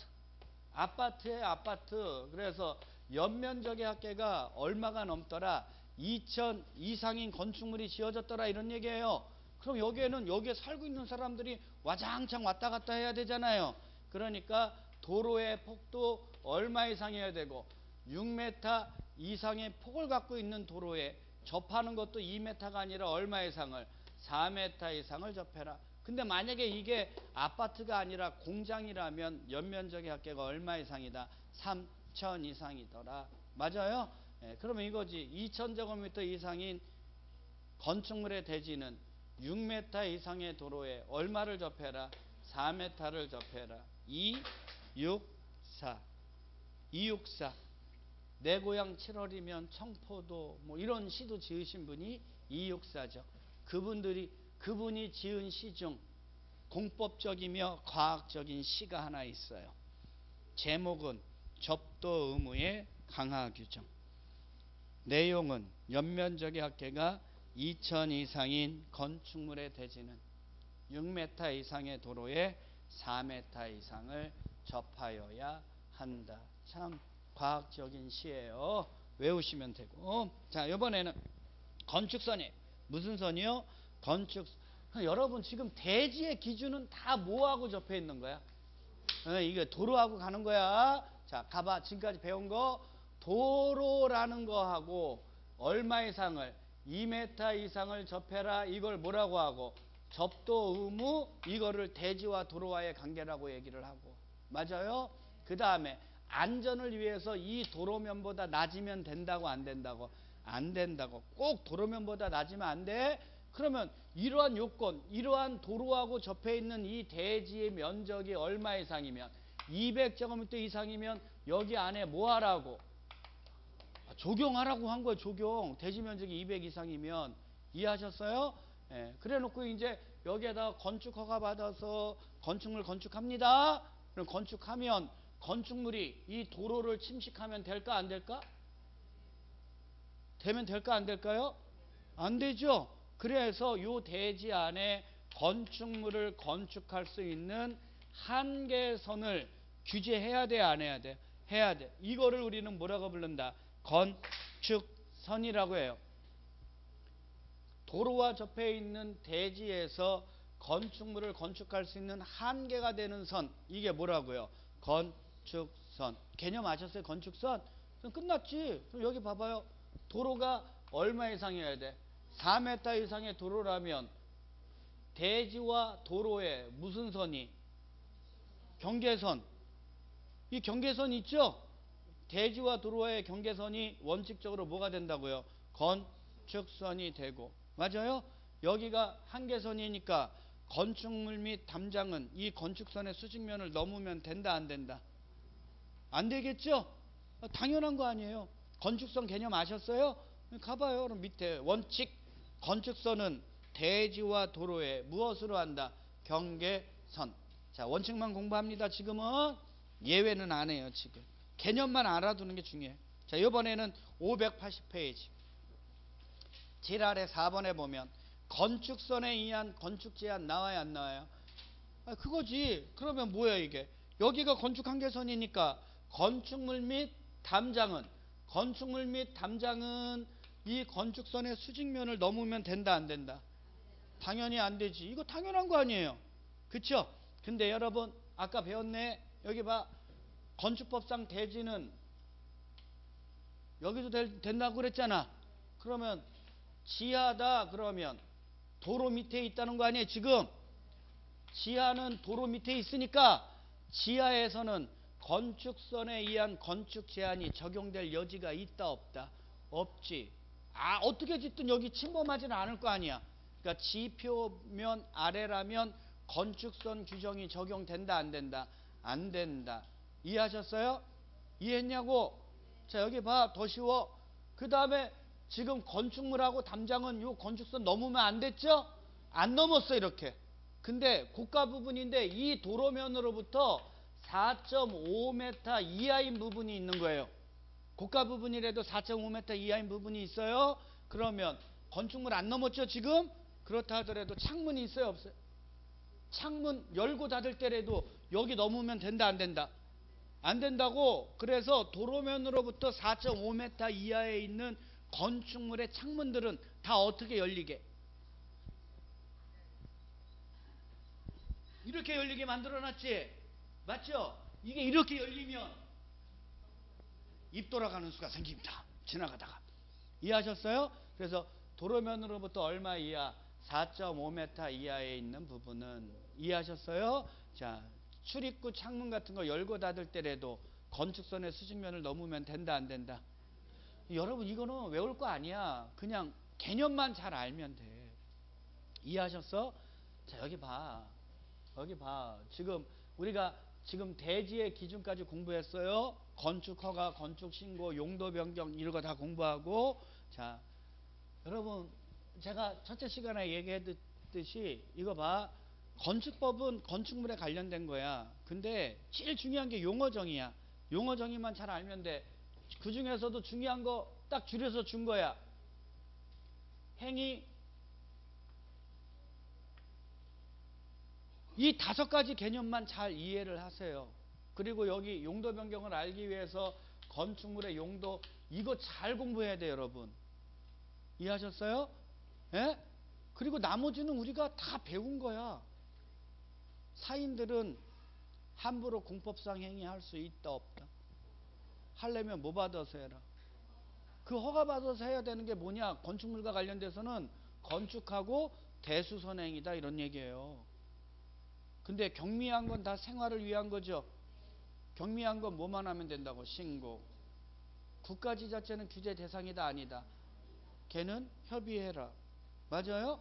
아파트에 아파트. 그래서 연면적의 합계가 얼마가 넘더라? 2천 이상인 건축물이 지어졌더라 이런 얘기예요. 그럼 여기에는 여기에 살고 있는 사람들이 와장창 왔다 갔다 해야 되잖아요. 그러니까 도로의 폭도 얼마 이상이어야 되고 6m 이상의 폭을 갖고 있는 도로에 접하는 것도 2m가 아니라 얼마 이상을 4m 이상을 접해라. 근데 만약에 이게 아파트가 아니라 공장이라면 연면적의 합계가 얼마 이상이다? 3천 이상이더라. 맞아요? 예, 그러면 이거지. 2,000제곱미터 이상인 건축물의 대지는 6m 이상의 도로에 얼마를 접해라? 4m를 접해라. 2, 6, 4. 2, 6, 4. 내 고향 7월이면 청포도 뭐 이런 시도 지으신 분이 2, 6, 4죠. 그분들이 그분이 지은 시 중 공법적이며 과학적인 시가 하나 있어요. 제목은 접도 의무의 강화 규정. 내용은 연면적의 합계가 2천 이상인 건축물의 대지는 6m 이상의 도로에 4m 이상을 접하여야 한다. 참 과학적인 시예요. 외우시면 되고. 자, 이번에는 건축선이 무슨 선이요? 건축. 여러분 지금 대지의 기준은 다 뭐하고 접해 있는 거야? 어, 이게 도로하고 가는 거야. 자, 가봐. 지금까지 배운 거 도로라는 거하고 얼마 이상을 2m 이상을 접해라. 이걸 뭐라고 하고 접도 의무 이거를 대지와 도로와의 관계라고 얘기를 하고 맞아요? 그 다음에 안전을 위해서 이 도로면보다 낮으면 된다고 안 된다고 안 된다고 꼭 도로면보다 낮으면 안 돼. 그러면 이러한 요건, 이러한 도로하고 접해 있는 이 대지의 면적이 얼마 이상이면 200제곱미터 이상이면 여기 안에 뭐 하라고? 아, 적용하라고 한 거예요, 적용. 대지 면적이 200 이상이면 이해하셨어요? 예, 그래 놓고 이제 여기에다 건축 허가 받아서 건축물 건축합니다. 그럼 건축하면 건축물이 이 도로를 침식하면 될까 안 될까? 되면 될까 안 될까요? 안 되죠. 그래서 요 대지 안에 건축물을 건축할 수 있는 한계선을 규제해야 돼, 안 해야 돼? 해야 돼. 이거를 우리는 뭐라고 부른다? 건축선이라고 해요. 도로와 접해 있는 대지에서 건축물을 건축할 수 있는 한계가 되는 선. 이게 뭐라고요? 건축선. 개념 아셨어요? 건축선? 그럼 끝났지. 그럼 여기 봐봐요. 도로가 얼마 이상이어야 돼? 4m 이상의 도로라면 대지와 도로에 무슨 선이? 경계선. 이 경계선 있죠? 대지와 도로의 경계선이 원칙적으로 뭐가 된다고요? 건축선이 되고. 맞아요? 여기가 한계선이니까 건축물 및 담장은 이 건축선의 수직면을 넘으면 된다 안 된다? 안 되겠죠? 당연한 거 아니에요. 건축선 개념 아셨어요? 가봐요. 그럼 밑에 원칙 건축선은 대지와 도로에 무엇으로 한다? 경계선. 자, 원칙만 공부합니다. 지금은 예외는 안 해요. 지금 개념만 알아두는 게 중요해요. 자, 이번에는 580페이지. 제일 아래 4번에 보면 건축선에 의한 건축 제한 나와요 안 나와요? 아, 그거지. 그러면 뭐야 이게? 여기가 건축 한계선이니까 건축물 및 담장은 건축물 및 담장은 이 건축선의 수직면을 넘으면 된다 안 된다? 당연히 안 되지. 이거 당연한 거 아니에요. 그쵸? 근데 여러분 아까 배웠네. 여기 봐. 건축법상 대지는 여기도 될, 된다고 그랬잖아. 그러면 지하다 그러면 도로 밑에 있다는 거 아니에요 지금? 지하는 도로 밑에 있으니까 지하에서는 건축선에 의한 건축 제한이 적용될 여지가 있다 없다? 없지. 아 어떻게 짓든 여기 침범하지는 않을 거 아니야. 그러니까 지표면 아래라면 건축선 규정이 적용된다 안 된다? 안 된다. 이해하셨어요? 이해했냐고? 자 여기 봐. 더 쉬워. 그 다음에 지금 건축물하고 담장은 요 건축선 넘으면 안 됐죠 안 넘었어 이렇게 근데 고가 부분인데 이 도로면으로부터 4.5m 이하인 부분이 있는 거예요. 고가 부분이라도 4.5m 이하인 부분이 있어요. 그러면 건축물 안 넘었죠 지금? 그렇다 하더라도 창문이 있어요 없어요? 창문 열고 닫을 때라도 여기 넘으면 된다 안 된다? 안 된다고 그래서 도로면으로부터 4.5m 이하에 있는 건축물의 창문들은 다 어떻게 열리게? 이렇게 열리게 만들어놨지? 맞죠? 이게 이렇게 열리면 입 돌아가는 수가 생깁니다. 지나가다가. 이해하셨어요? 그래서 도로면으로부터 얼마 이하? 4.5m 이하에 있는 부분은 이해하셨어요? 자, 출입구 창문 같은 거 열고 닫을 때라도 건축선의 수직면을 넘으면 된다 안 된다? 여러분 이거는 외울 거 아니야. 그냥 개념만 잘 알면 돼. 이해하셨어? 자, 여기 봐. 여기 봐. 지금 우리가 지금 대지의 기준까지 공부했어요. 건축 허가, 건축 신고, 용도 변경 이런 거 다 공부하고 자, 여러분 제가 첫째 시간에 얘기했듯이 이거 봐. 건축법은 건축물에 관련된 거야. 근데 제일 중요한 게 용어 정의야. 용어 정의만 잘 알면 돼. 그 중에서도 중요한 거 딱 줄여서 준 거야. 행위 이 다섯 가지 개념만 잘 이해를 하세요. 그리고 여기 용도 변경을 알기 위해서 건축물의 용도 이거 잘 공부해야 돼요, 여러분. 이해하셨어요? 예? 그리고 나머지는 우리가 다 배운 거야. 사인들은 함부로 공법상 행위할 수 있다 없다. 하려면 뭐 받아서 해라. 그 허가 받아서 해야 되는 게 뭐냐? 건축물과 관련돼서는 건축하고 대수선행이다 이런 얘기예요. 근데 경미한 건 다 생활을 위한 거죠. 경미한 건 뭐만 하면 된다고 신고. 국가지자체는 규제 대상이다 아니다. 걔는 협의해라. 맞아요?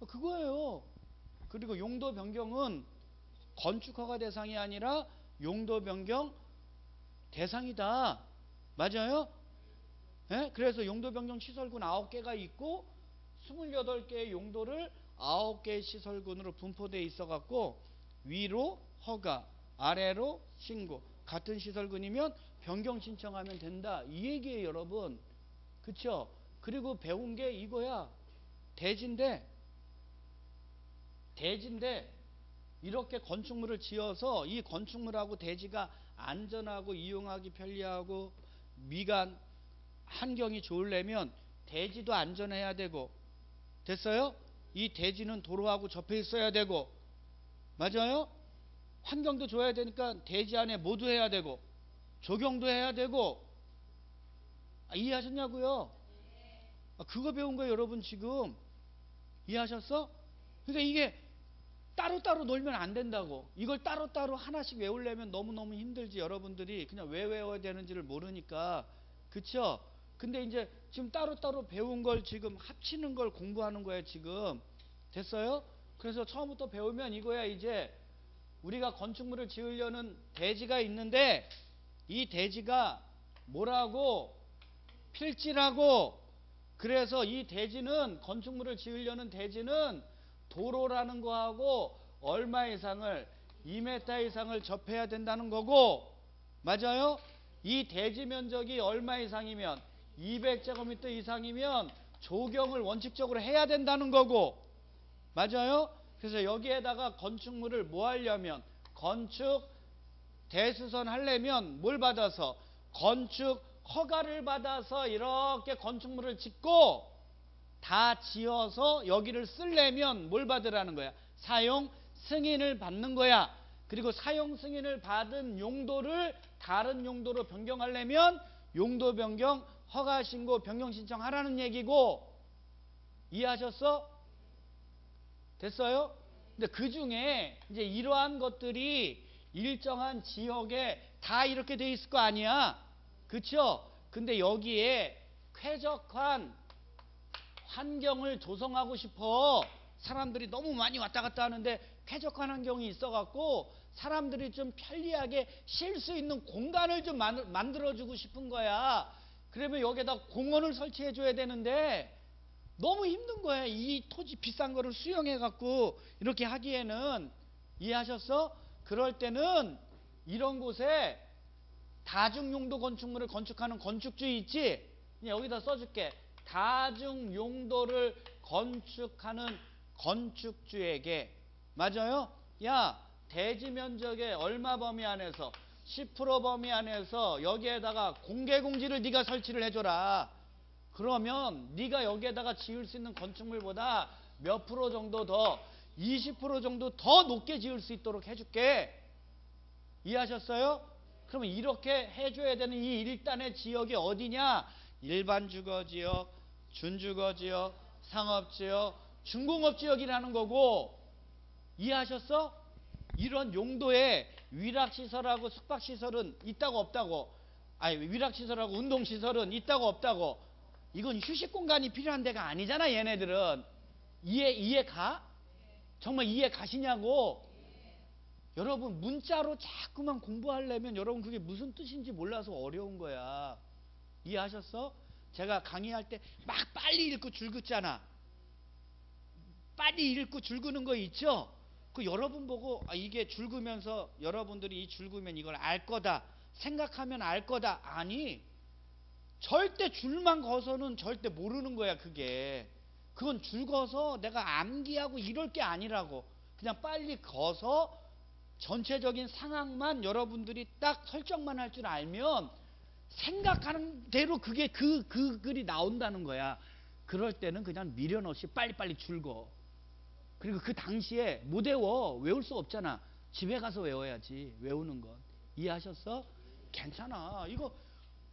그거예요. 그리고 용도 변경은 건축 허가 대상이 아니라 용도 변경 대상이다. 맞아요? 예? 그래서 용도 변경 시설군 9개가 있고 28개의 용도를 9개의 시설군으로 분포되어 있어 갖고 위로 허가, 아래로 신고. 같은 시설군이면 변경 신청하면 된다. 이 얘기예요, 여러분. 그쵸? 그리고 배운 게 이거야. 대지인데 대지인데 이렇게 건축물을 지어서 이 건축물하고 대지가 안전하고 이용하기 편리하고 미관 환경이 좋으려면 대지도 안전해야 되고 됐어요? 이 대지는 도로하고 접해 있어야 되고 맞아요? 환경도 좋아야 되니까 대지 안에 모두 해야 되고 조경도 해야 되고 아, 이해하셨냐고요? 아, 그거 배운 거예요 여러분 지금 이해하셨어? 그러니까 이게 따로따로 놀면 안 된다고. 이걸 따로따로 하나씩 외우려면 너무너무 힘들지. 여러분들이 그냥 왜 외워야 되는지를 모르니까. 그쵸? 근데 이제 지금 따로따로 배운 걸 지금 합치는 걸 공부하는 거예요 지금. 됐어요? 그래서 처음부터 배우면 이거야 이제. 우리가 건축물을 지으려는 대지가 있는데 이 대지가 뭐라고? 필지라고. 그래서 이 대지는 건축물을 지으려는 대지는 도로라는 거하고 얼마 이상을 2m 이상을 접해야 된다는 거고 맞아요? 이 대지 면적이 얼마 이상이면 200제곱미터 이상이면 조경을 원칙적으로 해야 된다는 거고 맞아요? 그래서 여기에다가 건축물을 뭐 하려면 건축 대수선 하려면 뭘 받아서 건축 허가를 받아서 이렇게 건축물을 짓고 다 지어서 여기를 쓰려면 뭘 받으라는 거야? 사용 승인을 받는 거야. 그리고 사용 승인을 받은 용도를 다른 용도로 변경하려면 용도 변경 허가 신고 변경 신청하라는 얘기고 이해하셨어? 됐어요? 근데 그 중에 이제 이러한 것들이 일정한 지역에 다 이렇게 돼 있을 거 아니야. 그쵸? 근데 여기에 쾌적한 환경을 조성하고 싶어. 사람들이 너무 많이 왔다 갔다 하는데 쾌적한 환경이 있어갖고 사람들이 좀 편리하게 쉴 수 있는 공간을 좀 만- 만들어주고 싶은 거야. 그러면 여기에다 공원을 설치해줘야 되는데 너무 힘든 거야. 이 토지 비싼 거를 수용해갖고 이렇게 하기에는 이해하셨어? 그럴 때는 이런 곳에 다중용도 건축물을 건축하는 건축주의 있지? 여기다 써줄게. 다중 용도를 건축하는 건축주에게 맞아요? 야 대지 면적의 얼마 범위 안에서 10% 범위 안에서 여기에다가 공개공지를 네가 설치를 해줘라. 그러면 네가 여기에다가 지을 수 있는 건축물보다 몇 프로 정도 더 20% 정도 더 높게 지을 수 있도록 해줄게. 이해하셨어요? 그러면 이렇게 해줘야 되는 이 일단의 지역이 어디냐? 일반 주거 지역, 준주거 지역, 상업 지역, 중공업 지역이라는 거고 이해하셨어? 이런 용도의 위락시설하고 숙박시설은 있다고 없다고. 아니 위락시설하고 운동시설은 있다고 없다고. 이건 휴식 공간이 필요한 데가 아니잖아 얘네들은. 이해 이해 가? 정말 이해 가시냐고? 여러분 문자로 자꾸만 공부하려면 여러분 그게 무슨 뜻인지 몰라서 어려운 거야 이해하셨어? 제가 강의할 때 막 빨리 읽고 줄긋잖아 빨리 읽고 줄그는 거 있죠? 그 여러분 보고 아, 이게 줄그면서 여러분들이 이 줄그면 이걸 알 거다 생각하면 알 거다 아니 절대 줄만 거서는 절대 모르는 거야 그게 그건 줄거서 내가 암기하고 이럴 게 아니라고 그냥 빨리 거서 전체적인 상황만 여러분들이 딱 설정만 할 줄 알면 생각하는 대로 그게 그, 그 글이 나온다는 거야. 그럴 때는 그냥 미련 없이 빨리빨리 줄거 그리고 그 당시에 못 외워. 외울 수 없잖아. 집에 가서 외워야지. 외우는 건 이해하셨어? 괜찮아. 이거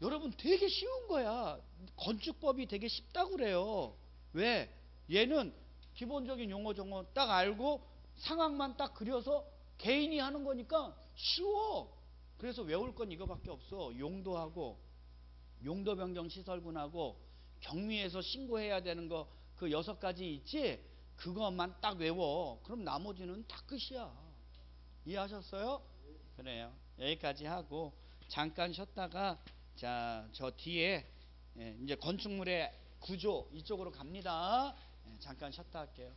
여러분 되게 쉬운 거야. 건축법이 되게 쉽다고 그래요. 왜? 얘는 기본적인 용어 정어 딱 알고 상황만 딱 그려서 개인이 하는 거니까 쉬워 그래서 외울 건 이거밖에 없어. 용도하고 용도 변경 시설군하고 경미에서 신고해야 되는 거 그 여섯 가지 있지? 그것만 딱 외워. 그럼 나머지는 다 끝이야. 이해하셨어요? 그래요. 여기까지 하고 잠깐 쉬었다가 자 저 뒤에 예, 이제 건축물의 구조 이쪽으로 갑니다. 예, 잠깐 쉬었다 할게요